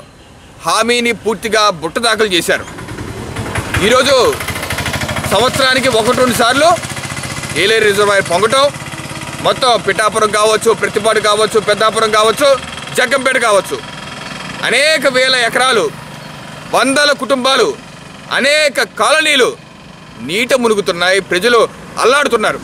హామీని పూర్తిగా బుట్ట దాఖలు చేశారు. ఈరోజు సంవత్సరానికి ఒకటి రెండు సార్లు ఏలేరు రిజర్వాయర్ పొంగటం మొత్తం పిఠాపురం కావచ్చు ప్రతిపాడు కావచ్చు పెద్దాపురం కావచ్చు జగ్గంపేట కావచ్చు. అనేక వేల ఎకరాలు వందల కుటుంబాలు అనేక కాలనీలు నీట మునుగుతున్నాయి ప్రజలు అల్లాడుతున్నారు.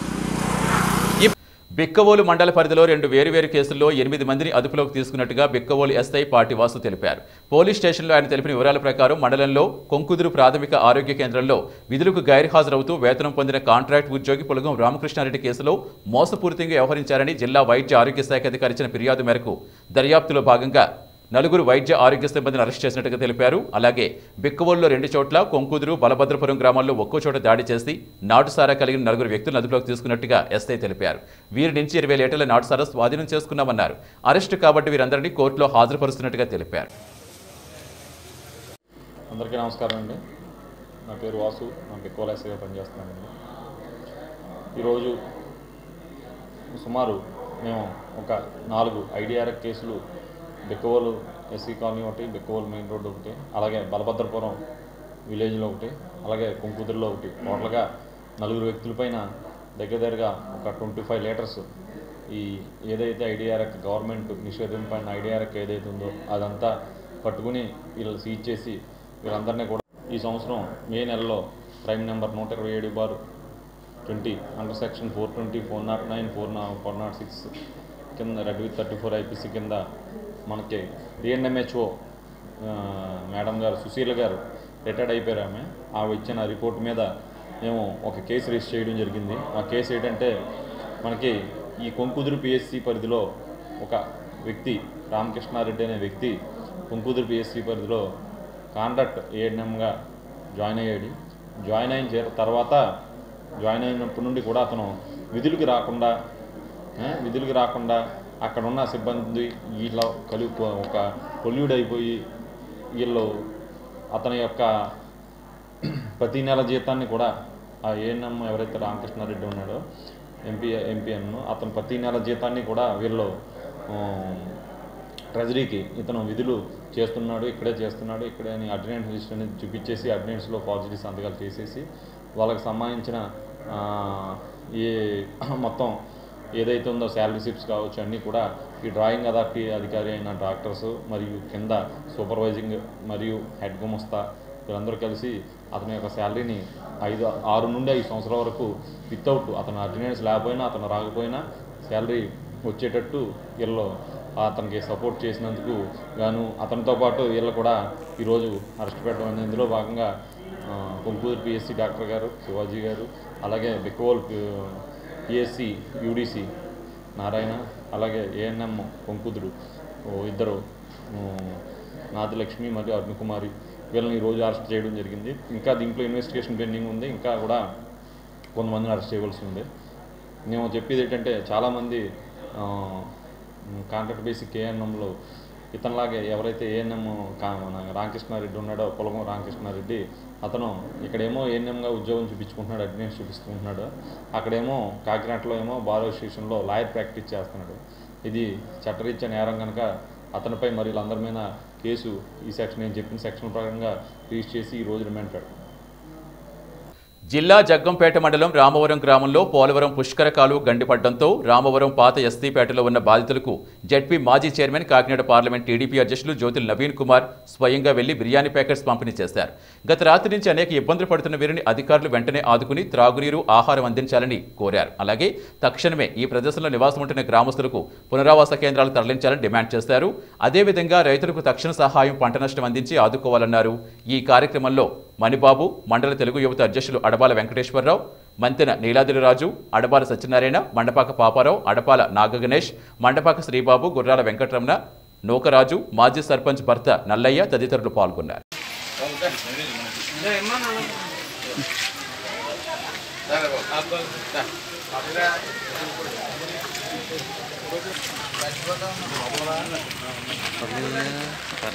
బిక్కవోలు మండల పరిధిలో రెండు వేరువేరు కేసుల్లో ఎనిమిది మందిని అదుపులోకి తీసుకున్నట్టుగా బిక్కవోలు ఎస్ఐ పార్టీ తెలిపారు. పోలీస్ స్టేషన్లో ఆయన తెలిపిన వివరాల ప్రకారం మండలంలో కొంకుదురు ప్రాథమిక ఆరోగ్య కేంద్రంలో విధులకు గైర్హాజరవుతూ వేతనం పొందిన కాంట్రాక్ట్ ఉద్యోగి పులగం రామకృష్ణారెడ్డి కేసులో మోసపూరితంగా వ్యవహరించారని జిల్లా వైద్య ఆరోగ్య శాఖ అధికారి ఇచ్చిన ఫిర్యాదు మేరకు దర్యాప్తులో భాగంగా నలుగురు వైద్య ఆరోగ్య సిబ్బందిని అరెస్ట్ చేసినట్టుగా తెలిపారు. అలాగే బిక్కవోలులో రెండు చోట్ల కొంకుదురు బలభద్రపురం గ్రామాల్లో ఒక్కో చోట దాడి చేసి నాటుసారా కలిగిన నలుగురు వ్యక్తులను అదుపులోకి తీసుకున్నట్టుగా ఎస్ఐ తెలిపారు. వీరి నుంచి ఇరవై లీటర్ల నాటుసారా స్వాధీనం చేసుకున్నామన్నారు. అరెస్టు కాబట్టి వీరందరినీ కోర్టులో హాజరుపరుస్తున్నట్టుగా తెలిపారు.
అందరికీ నమస్కారం అండి. నా పేరు వాసు. నా బిక్కోల ఎస్ఐగా పనిచేస్తున్నానండి. ఈరోజు సుమారు మేము ఒక నాలుగు ఐడిఆర్ఎఫ్ కేసులు బిక్కవోలు ఎస్సీ కాలనీ ఒకటి బిక్కవోలు మెయిన్ రోడ్డు ఒకటి అలాగే బలభద్రపురం విలేజ్లో ఒకటి అలాగే కుంకుదురులో ఒకటి. టోటల్గా నలుగురు వ్యక్తులపైన దగ్గర దగ్గరగా ఒక ట్వంటీ ఫైవ్ లీటర్స్ ఈ ఏదైతే ఐడిఆర్ఎక్ గవర్నమెంట్ నిషేధింపైన ఐడిఆర్ఎక్ ఏదైతే ఉందో అదంతా పట్టుకుని వీళ్ళు సీజ్ చేసి వీళ్ళందరినీ కూడా ఈ సంవత్సరం మే నెలలో క్రైమ్ నెంబర్ నూట ఇరవై ఏడు bar twenty under section four twenty four naught nine four నా ఫోర్ నాట్ సిక్స్ కింద read with thirty four IPC కింద మనకి డిఎన్ఎంహెచ్ఓ మేడం గారు సుశీల గారు రిటైర్డ్ అయిపోయారు ఆమె. ఆమె ఇచ్చిన రిపోర్ట్ మీద మేము ఒక కేసు రిజిస్టర్ చేయడం జరిగింది. ఆ కేసు ఏంటంటే మనకి ఈ కొంకుదురు పిఎస్సి పరిధిలో ఒక వ్యక్తి రామకృష్ణారెడ్డి అనే వ్యక్తి కొంకుదురు పిఎస్సి పరిధిలో కాంట్రాక్ట్ ఏఎన్ఎంగా జాయిన్ అయ్యాడు. జాయిన్ అయిన తర్వాత జాయిన్ అయినప్పటి నుండి కూడా అతను విధులకి రాకుండా విధులకి రాకుండా అక్కడ ఉన్న సిబ్బంది వీళ్ళ కలి ఒక పొల్యూడ్ అయిపోయి వీళ్ళు అతని యొక్క ప్రతి నెల జీతాన్ని కూడా ఆ ఏఎన్ఎం ఎవరైతే రామకృష్ణారెడ్డి ఉన్నాడో ఎంపీ ఎంపీఎన్ను అతను ప్రతి నెల జీతాన్ని కూడా వీళ్ళు ట్రెజరీకి ఇతను విధులు చేస్తున్నాడు ఇక్కడే చేస్తున్నాడు ఇక్కడే అని అటెండెన్స్ లిస్ట్ అనేది చూపించేసి అటెండెన్స్లో పాజిటివ్ సంతకాలు చేసేసి వాళ్ళకి సంబంధించిన ఈ మొత్తం ఏదైతే ఉందో శాలరీ స్లిప్స్ కావచ్చు అన్నీ కూడా ఈ డ్రాయింగ్ అథారిటీ అధికారి అయిన డాక్టర్స్ మరియు కింద సూపర్వైజింగ్ మరియు హెడ్ గుమస్తా వీళ్ళందరూ కలిసి అతని యొక్క శాలరీని ఐదు ఆరు నుండి ఐదు సంవత్సరాల వరకు వితౌట్ అతను అటెండెన్స్ లేకపోయినా అతను రాకపోయినా శాలరీ వచ్చేటట్టు వీళ్ళు అతనికి సపోర్ట్ చేసినందుకు గాను అతనితో పాటు వీళ్ళు కూడా ఈరోజు అరెస్ట్ పెట్టడం ఇందులో భాగంగా కొంకూరు పిఎస్సి డాక్టర్ గారు శివాజీ గారు అలాగే బిక్కోల్ పిఎస్సి యూడిసి నారాయణ అలాగే ఏఎన్ఎం కొంకుదురు ఇద్దరు నాథలక్ష్మి నాదిలక్ష్మి మరియు అరుణ్ కుమారి వీళ్ళని ఈరోజు అరెస్ట్ చేయడం జరిగింది. ఇంకా దీంట్లో ఇన్వెస్టిగేషన్ పెండింగ్ ఉంది. ఇంకా కూడా కొంతమందిని అరెస్ట్ చేయవలసి ఉంది. మేము చెప్పేది ఏంటంటే చాలామంది కాంట్రాక్ట్ బేసిక్ ఏఎన్ఎంలో ఇతనిలాగే ఎవరైతే ఏఎన్ఎం కా మన రామకృష్ణారెడ్డి ఉన్నాడో పొలగం రామకృష్ణారెడ్డి అతను ఇక్కడేమో ఏఎన్ఎంగా ఉద్యోగం చూపించుకుంటున్నాడు అటెండెన్స్ చూపించుకుంటున్నాడు అక్కడేమో కాకినాడలో ఏమో బార్ స్టేషన్లో లాయర్ ప్రాక్టీస్ చేస్తున్నాడు. ఇది చట్టరీత్యా నేరం కనుక అతనిపై మరి వీళ్ళందరి మీద కేసు ఈ సెక్షన్ నేను చెప్పిన సెక్షన్ ప్రకారంగా రిజిస్టర్ చేసి ఈ రోజు రిమాండ్ పెట్టారు
జిల్లా జగ్గంపేట మండలం రామవరం గ్రామంలో పోలవరం పుష్కర కాలువ గండిపడడంతో రామవరం పాత ఎస్టీపేటలో ఉన్న బాధితులకు జడ్పీ మాజీ చైర్మన్ కాకినాడ పార్లమెంట్ టీడీపీ అధ్యక్షులు జ్యోతిల్ నవీన్ కుమార్ స్వయంగా వెళ్ళి బిర్యానీ ప్యాకెట్స్ పంపిణీ చేశారు. గత రాత్రి నుంచి అనేక ఇబ్బందులు పడుతున్న వీరిని అధికారులు వెంటనే ఆదుకుని త్రాగునీరు ఆహారం అందించాలని కోరారు. అలాగే తక్షణమే ఈ ప్రదేశంలో నివాసం ఉంటున్న గ్రామస్తులకు పునరావాస కేంద్రాలు తరలించాలని డిమాండ్ చేశారు. అదేవిధంగా రైతులకు తక్షణ సహాయం పంట నష్టం అందించి ఆదుకోవాలన్నారు. ఈ కార్యక్రమంలో మణిబాబు మండల తెలుగు యువత అధ్యక్షులు అడబాల వెంకటేశ్వరరావు మంతెన నీలాద్రిరాజు అడబాల సత్యనారాయణ మండపాక పాపారావు అడపాల నాగగణేష్ మండపాక శ్రీబాబు గుర్రాల వెంకటరమణ నూకరాజు మాజీ సర్పంచ్ భర్త నల్లయ్య తదితరులు పాల్గొన్నారు.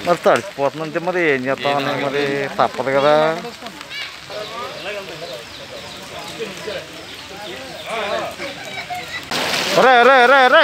మరి తడిచిపోతుందంటే మరి ఏం చేస్తామని మరి తప్పదు కదా. రే రే రే రే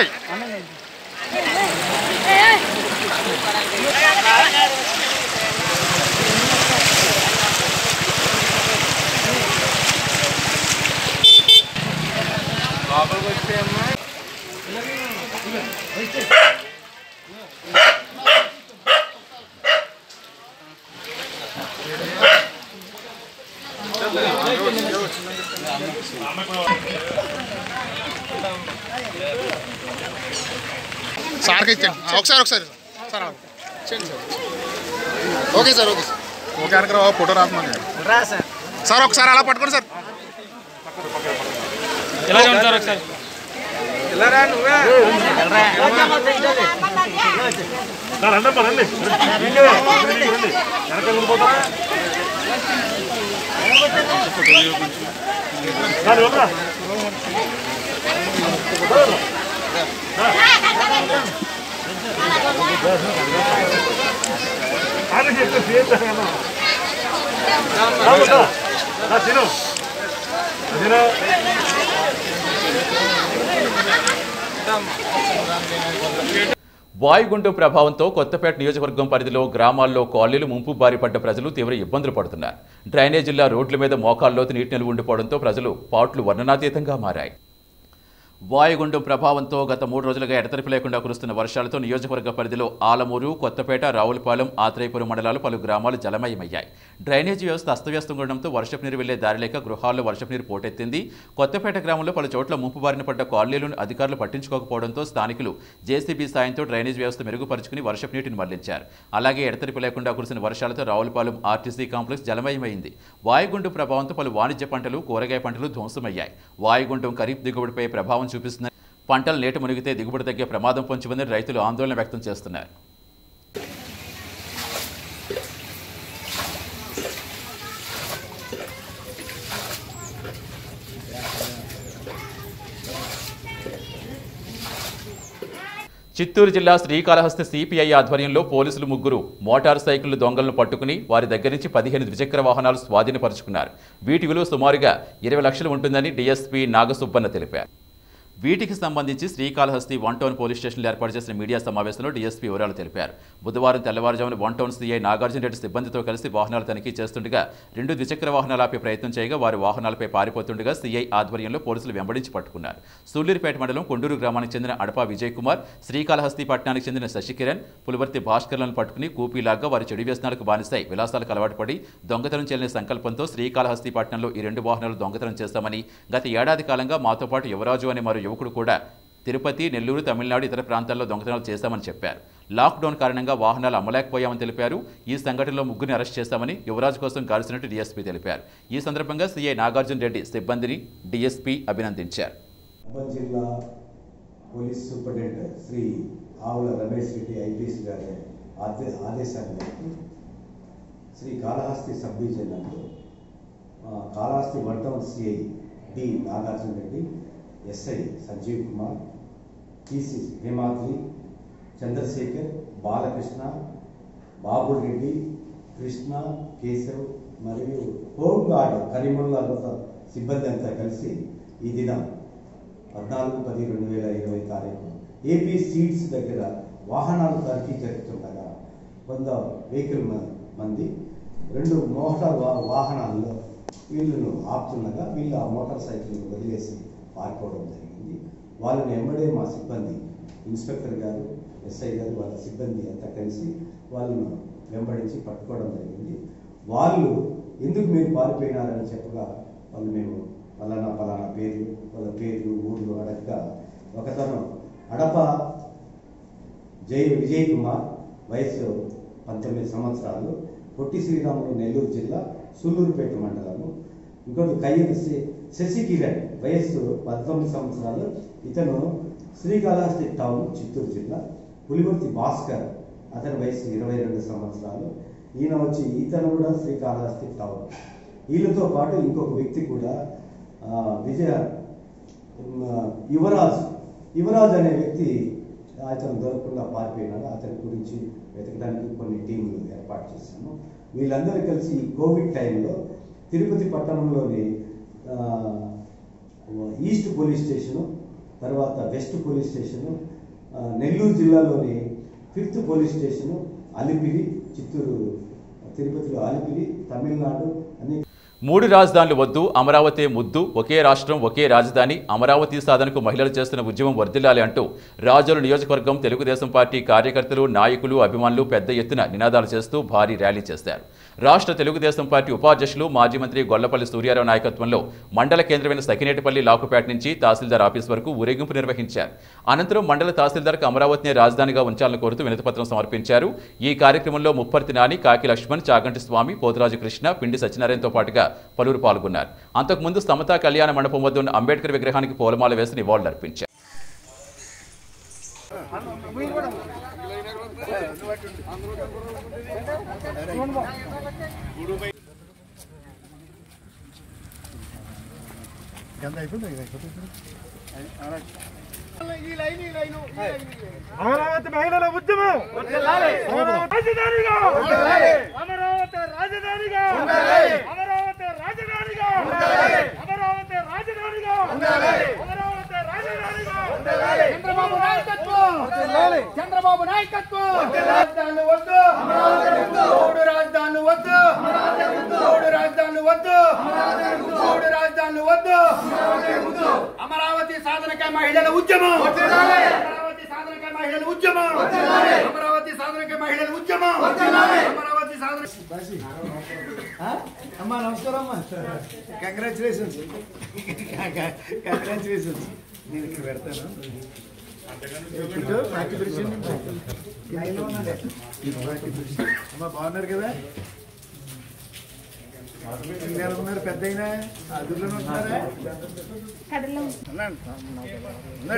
సార్కి ఇచ్చాను ఆ, ఒకసారి ఒకసారి సార్ ఆగు. చేయండి sir okay sir okay sir okay అనకరా photo రాకమని సార్ ఒకసారి అలా పట్టుకోండి సార్
ఇలా చూడండి సార్ ఒకసారి
రండి అమ్మా రండి. రండి. రండి వెనక వెళ్ళిపోతారా సార్ ఇవ్వరా అని చెప్పేసి ఏం జరగను తిను. తిను. Thank you.
వాయుగుండం ప్రభావంతో కొత్తపేట నియోజకవర్గం పరిధిలో గ్రామాల్లో కాలనీలు ముంపు బారి పడ్డ ప్రజలు తీవ్ర ఇబ్బందులు పడుతున్నారు. డ్రైనేజీల్లో రోడ్ల మీద మోకాల్లోతు నీటి నిల్వ ఉండిపోవడంతో ప్రజలు పాట్లు వర్ణనాతీతంగా మారాయి. వాయుగుండం ప్రభావంతో గత మూడు రోజులుగా ఎడతెరిపి లేకుండా కురుస్తున్న వర్షాలతో నియోజకవర్గ పరిధిలో ఆలమూరు కొత్తపేట రావులపాలెం ఆత్రేయపురం మండలాలు పలు గ్రామాలు జలమయమయ్యాయి. డ్రైనేజీ వ్యవస్థ అస్తవ్యస్తంగా ఉండడంతో వర్షపు నీరు వెళ్ళే దారి లేక గృహాల్లో వర్షపు నీరు పోటెత్తింది. కొత్తపేట గ్రామంలో పలు చోట్ల ముంపు బారిన పడ్డ కాలనీలను అధికారులు పట్టించుకోకపోవడంతో స్థానికులు జేసీబీ సాయంతో డ్రైనేజ్ వ్యవస్థ మెరుగుపరుచుకుని వర్షపు నీటిని మళ్ళించారు. అలాగే ఎడతెరిపి లేకుండా కురిసిన వర్షాలతో రావులపాలెం ఆర్టీసీ కాంప్లెక్స్ జలమయమైంది. వాయుగుండం ప్రభావంతో పలు వాణిజ్య పంటలు కూరగాయ పంటలు ధ్వంసమయ్యాయి. వాయుగుండం ఖరీఫ్ దిగుబడిపై ప్రభావం చూపిస్తుంది పంటలు నీట మునిగితే దిగుబడి తగ్గే ప్రమాదం పొంచి ఉందని రైతులు ఆందోళన వ్యక్తం చేస్తున్నారు. చిత్తూరు జిల్లా శ్రీకాళహస్తి సిపిఐ ఆధ్వర్యంలో పోలీసులు ముగ్గురు మోటార్ సైకిళ్ళు దొంగలను పట్టుకుని వారి దగ్గర నుంచి పదిహేను ద్విచక్ర వాహనాలు స్వాధీనపరుచుకున్నారు. వీటి విలువ సుమారుగా ఇరవై లక్షలు ఉంటుందని డీఎస్పీ నాగసుబ్బన్న తెలిపారు. వీటికి సంబంధించి శ్రీకాళహస్తి వన్ టౌన్ పోలీస్ స్టేషన్లో ఏర్పాటు చేసిన మీడియా సమావేశంలో డీఎస్పీ వివరాలు తెలిపారు. బుధవారం తెల్లవారుజామున one town CI Nagarjuna Reddy సిబ్బందితో కలిసి వాహనాలు తనిఖీ చేస్తుండగా రెండు ద్విచక్ర వాహనాలు ఆపే ప్రయత్నం చేయగా వారి వాహనాలపై పారిపోతుండగా సీఐ ఆధ్వర్యంలో పోలీసులు వెంబడించి పట్టుకున్నారు. సూళ్ళూరుపేట మండలం కొండూరు గ్రామానికి చెందిన అడపా విజయ్ కుమార్ శ్రీకాళహస్తి పట్టణానికి చెందిన శశికిరణ్ పులివర్తి భాస్కర్లను పట్టుకుని కూపీలాగా వారి చెడు వ్యసనాలకు బానిస్తాయి విలాసాలకు అలవాటు పడి దొంగతనం చేయాలనే సంకల్పంతో శ్రీకాళహస్తి పట్టణంలో ఈ రెండు వాహనాలు దొంగతనం చేస్తామని గత ఏడాది కాలంగా మాతో పాటు యువరాజు అనే మరో యువకుడు కూడా తిరుపతి నెల్లూరు తమిళనాడు ఇతర ప్రాంతాల్లో దొంగతనాలు చేశామని చెప్పారు. లాక్డౌన్ కారణంగా వాహనాలు అమ్మలేకపోయామని తెలిపారు. ఈ సంఘటనలో ముగ్గురిని అరెస్ట్ చేశామని యువరాజ్ కోసం కాల్సినట్టు డీఎస్పీ తెలిపారు. ఈ సందర్భంగా సీఐ నాగార్జున రెడ్డి సిబ్బందిని డీఎస్పీ అభినందించారు.
జిల్లా పోలీస్ సూపరింటెండెంట్ శ్రీ ఆవుల రమేష్ రెడ్డి ఐపీఎస్ గారి మేరకు Sri Kalahasti sub division Kalahasti one town CI D Nagarjuna Reddy SI Sanjeev Kumar TC Hemadri Chandrasekhar Balakrishna Babu Reddy Krishna Keshav మరియు హోమ్ గార్డ్ కరీముల్లాతో సిబ్బంది అంతా కలిసి ఈ దినం పద్నాలుగు పది రెండు వేల ఇరవై తారీఖు ఏపీ సీట్స్ దగ్గర వాహనాలు తనిఖీ జరుగుతుండగా కొంత వెహికల్ మంది రెండు మోటార్ వాహనాల్లో వీళ్ళను ఆపుతుండగా వీళ్ళు ఆ మోటార్ సైకిల్ వదిలేసి పారిపోవడం జరిగింది. వాళ్ళని ఎమ్మడే మా సిబ్బంది ఇన్స్పెక్టర్ గారు ఎస్ఐ గారు వాళ్ళ సిబ్బంది అంతా కలిసి వాళ్ళను వెంబడించి పట్టుకోవడం జరిగింది. వాళ్ళు ఎందుకు మీరు పారిపోయినారని చెప్పగా వాళ్ళు మేము పలానా పలానా పేర్లు వాళ్ళ పేర్లు ఊర్లు అడగ్గా ఒకతను అడప జై విజయ్ కుమార్ వయసు పంతొమ్మిది సంవత్సరాలు పొట్టి శ్రీరాములు నెల్లూరు జిల్లా సుల్లూరుపేట మండలము. ఇంకోటి కయ్యూరు శశి- శశికిరణ్ వయస్సు పంతొమ్మిది సంవత్సరాలు. ఇతను శ్రీకాళహస్తి టౌన్ చిత్తూరు జిల్లా. పులివర్తి భాస్కర్ అతని వయసు ఇరవై రెండు సంవత్సరాలు. ఈయన వచ్చి ఇతను కూడా శ్రీకాళహస్తి టౌన్. వీళ్ళతో పాటు ఇంకొక వ్యక్తి కూడా విజయ యువరాజ్. యువరాజ్ అనే వ్యక్తి అతను దొరకకుండా పారిపోయినాడు. అతని గురించి వెతకడానికి కొన్ని టీములు ఏర్పాటు చేశాము. వీళ్ళందరూ కలిసి ఈ కోవిడ్ టైంలో తిరుపతి పట్టణంలోని ఈస్ట్ పోలీస్ స్టేషను తర్వాత వెస్ట్ పోలీస్ స్టేషను నెల్లూరు జిల్లాలోని fifth police station Alipiri Chittoor తిరుపతిలో అలిపిరి తమిళనాడు అన్ని
మూడు రాజధానులు వద్దు అమరావతి ముద్దు ఒకే రాష్ట్రం ఒకే రాజధాని అమరావతి సాధనకు మహిళలు చేస్తున్న ఉద్యమం వర్ధిల్లాలి అంటూ రాజోలు నియోజకవర్గం తెలుగుదేశం పార్టీ కార్యకర్తలు నాయకులు అభిమానులు పెద్ద ఎత్తున నినాదాలు చేస్తూ భారీ ర్యాలీ చేశారు. రాష్ట్ర తెలుగుదేశం పార్టీ ఉపాధ్యక్షులు మాజీ మంత్రి గొల్లపల్లి సూర్యారావు నాయకత్వంలో మండల కేంద్రమైన సకినేటిపల్లి లాకుపేట నుంచి తహసీల్దార్ ఆఫీస్ వరకు ఊరేగింపు నిర్వహించారు. అనంతరం మండల తహసీల్దార్కు అమరావతిని రాజధానిగా ఉంచాలని కోరుతూ వినతిపత్రం సమర్పించారు. ఈ కార్యక్రమంలో ముప్పర్తి నాని కాకి లక్ష్మణ్ చాగంటి స్వామి పోతురాజు కృష్ణ పిండి సత్యనారాయణతో పాటుగా పలువురు పాల్గొన్నారు. అంతకుముందు సమతా కళ్యాణ మండపం వద్ద ఉన్న అంబేద్కర్ విగ్రహానికి పూలమాల వేసి నివాళులర్పించారు.
అమరావతి మహిళల ఉద్యమం. రాజధానిగా. అమరావతి రాజధానిగా. అమరావతి రాజధానిగా. అమరావతి రాజధానిగా. అమరావతి చంద్రబాబు నాయకత్వం! చంద్రబాబు నాయకత్వం! రాజధానులు వద్దు! మూడు రాజధానులు వద్దు! మూడు రాజధానులు వద్దు! మూడు రాజధానులు వద్దు! అమరావతి సాధనకై మహిళల ఉద్యమం! అమరావతి సాధనకై మహిళల ఉద్యమం! అమరావతి సాధనకై మహిళల ఉద్యమం! అమరావతి సాధన
అమ్మా నమస్కారం అమ్మా. కంగ్రాచులేషన్స్ కంగ్రాచులేషన్స్ <laughs> నేను ఇక్కడ పెడతాను ఇప్పుడు పార్టీ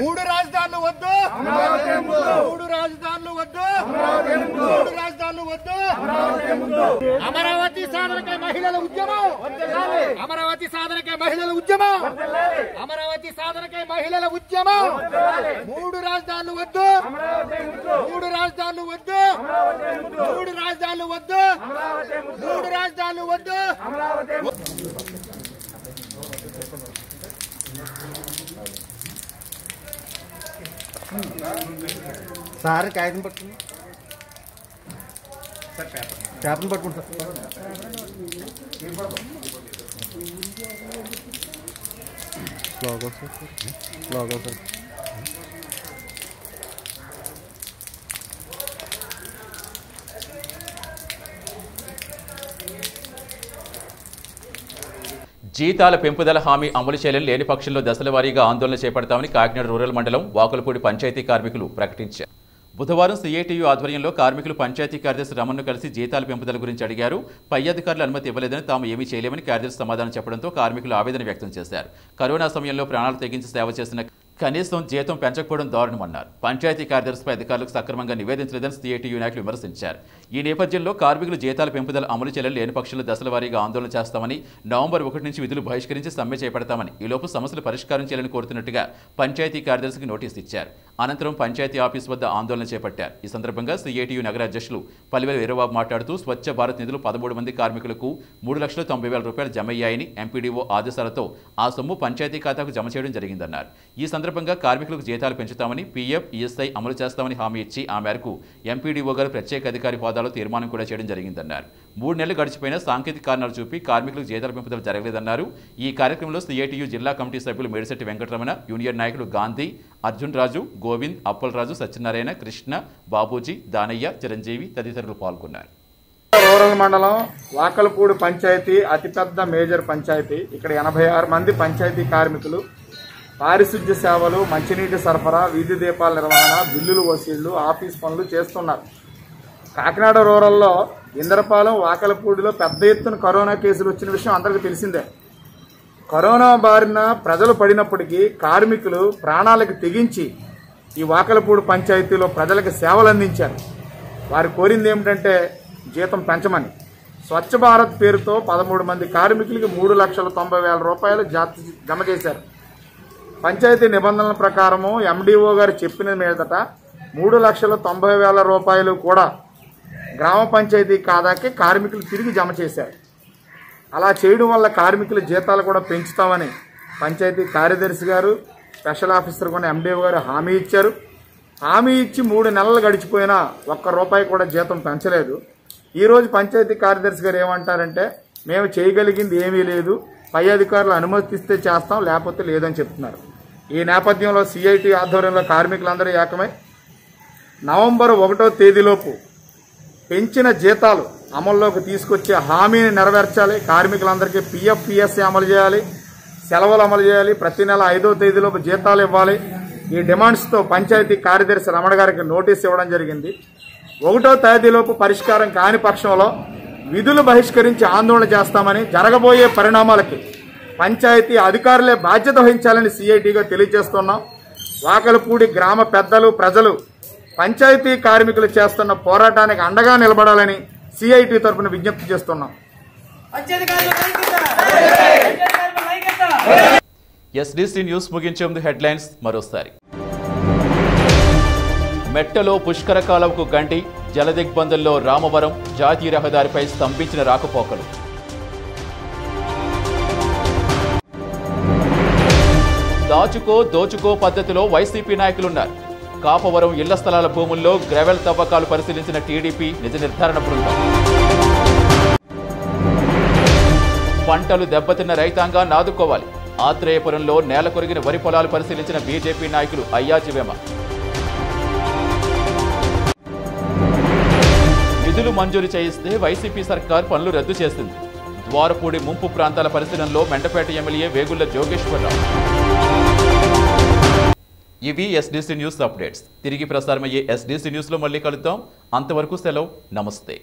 మూడు రాజధానులు వద్దు. మూడు రాజధానులు వద్దు. మూడు రాజధానులు వద్దు. అమరావతి సాధనకై మహిళల ఉద్యమం. అమరావతి సాధనకై మహిళల ఉద్యమం. అమరావతి సాధనకై మహిళల ఉద్యమం. మూడు రాజధానులు వద్దు. మూడు రాజధానులు వద్దు మూడు రాజధానులు వద్దు మూడు రాజధానులు వద్దు. సార్ కాగితం పట్టుకుని. పేపర్ పట్టుకుంటా
లోగో సార్ లోగో సార్
జీతాల పెంపుదల హామీ అమలు చేయలేని లేని పక్షంలో దశల వారీగా ఆందోళన చేపడతామని కాకినాడ రూరల్ మండలం వాకులపూడి పంచాయతీ కార్మికులు ప్రకటించారు. బుధవారం సీఐటియు ఆధ్వర్యంలో కార్మికులు పంచాయతీ కార్యదర్శి రమణను కలిసి జీతాల పెంపుదల గురించి అడిగారు. పై అధికారులు అనుమతి ఇవ్వలేదని తాము ఏమీ చేయలేమని కార్యదర్శి సమాధానం చెప్పడంతో కార్మికులు ఆవేదన వ్యక్తం చేశారు. కరోనా సమయంలో ప్రాణాలు తెగించి సేవ చేసిన కనీసం జీతం పెంచకపోవడం దారుణమన్నారు పంచాయతీ కార్యదర్శిపై అధికారులకు సక్రమంగా నివేదించలేదని సిఐటియు నాయకులు విమర్శించారు. ఈ నేపథ్యంలో కార్మికులు జీతాల పెంపుదల అమలు చేయాలని లేని పక్షంలో దశల వారీగా ఆందోళన చేస్తామని నవంబర్ ఒకటి నుంచి విధులు బహిష్కరించి సమ్మె చేపడతామని ఈలోపు సమస్యలు పరిష్కారం చేయాలని కోరుతున్నట్టుగా పంచాయతీ కార్యదర్శికి నోటీసు ఇచ్చారు. అనంతరం పంచాయతీ ఆఫీస్ వద్ద ఆందోళన చేపట్టారు. ఈ సందర్భంగా సిఐటియు నగర అధ్యక్షులు పల్లివేల వీరబాబు మాట్లాడుతూ స్వచ్ఛ భారత్ నిధులు పదమూడు మంది కార్మికులకు మూడు లక్షల తొంభై వేల రూపాయలు జమ అయ్యాయని ఎంపీడీఓ ఆదేశాలతో ఆ సొమ్ము పంచాయతీ ఖాతాకు జమ చేయడం జరిగిందన్నారు. ఈ సందర్భంగా కార్మికులకు జీతాలు పెంచుతామని పీఎఫ్ ఈఎస్ఐ అమలు చేస్తామని హామీ ఇచ్చి ఆ మేరకు ఎంపీడీఓ గారు ప్రత్యేక అధికారి హోదాలో తీర్మానం కూడా చేయడం జరిగిందన్నారు. మూడు నెలలు గడిచిపోయినా సాంకేతిక కారణాలు చూపి కార్మికులకు జీతాల పెంపుదల జరగలేదన్నారు. ఈ కార్యక్రమంలో సిఐటియు జిల్లా కమిటీ సభ్యులు మేడిశెట్టి వెంకటరమణ యూనియన్ నాయకులు గాంధీ అర్జున్ రాజు గోవింద్ అప్పలరాజు సత్యనారాయణ కృష్ణ బాబూజీ దానయ్య చిరంజీవి తదితరులు పాల్గొన్నారు.
రూరల్ మండలం వాకలపూడి పంచాయతీ అతిపెద్ద మేజర్ పంచాయతీ. ఇక్కడ ఎనభై ఆరు మంది పంచాయతీ కార్మికులు పారిశుద్ధ్య సేవలు మంచినీటి సరఫరా వీధి దీపాల నిర్వహణ బిల్లులు వసూళ్ళు ఆఫీస్ పనులు చేస్తున్నారు. కాకినాడ రూరల్లో ఇంద్రపాలెం వాకలపూడిలో పెద్ద ఎత్తున కరోనా కేసులు వచ్చిన విషయం అందరికీ తెలిసిందే. కరోనా బారిన ప్రజలు పడినప్పటికీ కార్మికులు ప్రాణాలకు తెగించి ఈ వాకలపూడి పంచాయతీలో ప్రజలకు సేవలు అందించారు. వారు కోరింది ఏమిటంటే జీతం పెంచమని. స్వచ్ఛ భారత్ పేరుతో పదమూడు మంది కార్మికులకి మూడు లక్షల తొంభై వేల రూపాయలు జాతి జమ చేశారు. పంచాయతీ నిబంధనల ప్రకారము ఎండిఓ గారు చెప్పిన మీదట మూడు లక్షల తొంభై వేల రూపాయలు కూడా గ్రామ పంచాయతీ కాదాకి కార్మికులు తిరిగి జమ చేశారు. అలా చేయడం వల్ల కార్మికుల జీతాలు కూడా పెంచుతామని పంచాయతీ కార్యదర్శి గారు స్పెషల్ ఆఫీసర్ కూడా ఎండిఓ గారు హామీ ఇచ్చారు. హామీ ఇచ్చి మూడు నెలలు గడిచిపోయినా ఒక్క రూపాయి కూడా జీతం పెంచలేదు. ఈరోజు పంచాయతీ కార్యదర్శి గారు ఏమంటారంటే మేము చేయగలిగింది ఏమీ లేదు. పై అధికారులు అనుమతిస్తే చేస్తాం లేకపోతే లేదని చెప్తున్నారు. ఈ నేపథ్యంలో సిఐటి ఆధ్వర్యంలో కార్మికులందరూ ఏకమై నవంబర్ ఒకటో తేదీలోపు పెంచిన జీతాలు అమల్లోకి తీసుకొచ్చే హామీని నెరవేర్చాలి. కార్మికులందరికీ పిఎఫ్ పిఎస్సీ అమలు చేయాలి. సెలవులు అమలు చేయాలి. ప్రతి నెల ఐదో తేదీలోపు జీతాలు ఇవ్వాలి. ఈ డిమాండ్స్తో పంచాయతీ కార్యదర్శి రమణ గారికి నోటీస్ ఇవ్వడం జరిగింది. ఒకటో తేదీలోపు పరిష్కారం కాని పక్షంలో విధులు బహిష్కరించి ఆందోళన చేస్తామని జరగబోయే పరిణామాలకి పంచాయతీ అధికారులే బాధ్యత వహించాలని సిఐటిగా తెలియజేస్తున్నాం. వాకలపూడి గ్రామ పెద్దలు ప్రజలు పంచాయతీ కార్మికులు చేస్తున్న పోరాటానికి అండగా నిలబడాలని సిఐటి తరఫున విజ్ఞప్తి చేస్తున్నాం.
ఎస్డీసీ న్యూస్ ముగించే ముందు హెడ్లైన్స్ మరోసారి. మెట్టలో పుష్కర కాలంకు గంటి జలదిగ్బంధంలో రామవరం జాతీయ రహదారిపై స్తంభించిన రాకపోకలు. దాచుకో దోచుకో పద్ధతిలో వైసీపీ నాయకులున్నారు. కాపవరం ఇళ్ళ స్థలాల భూముల్లో గ్రెవెల్ తవ్వకాలు పరిశీలించిన టీడీపీ నిజ నిర్ధారణ బృందం. పంటలు దెబ్బతిన్న రైతాంగా నాదుకోవాలి. ఆత్రేయపురంలో నేల కొరిగిన వరి పొలాలు పరిశీలించిన బీజేపీ నాయకులు అయ్యాచివేమ నిధులు మంజూరు చేయిస్తే వైసీపీ సర్కార్ పనులు రద్దు చేసింది. ద్వారపూడి ముంపు ప్రాంతాల పరిశీలనలో మెండపేట ఎమ్మెల్యే వేగుళ్ళ జోగేశ్వరరావు. ఇవి ఎస్డీసీ న్యూస్ అప్డేట్స్. తిరిగి ప్రసారమయ్యే ఎస్డీసీ న్యూస్లో మళ్ళీ కలుద్దాం. అంతవరకు సెలవు. నమస్తే.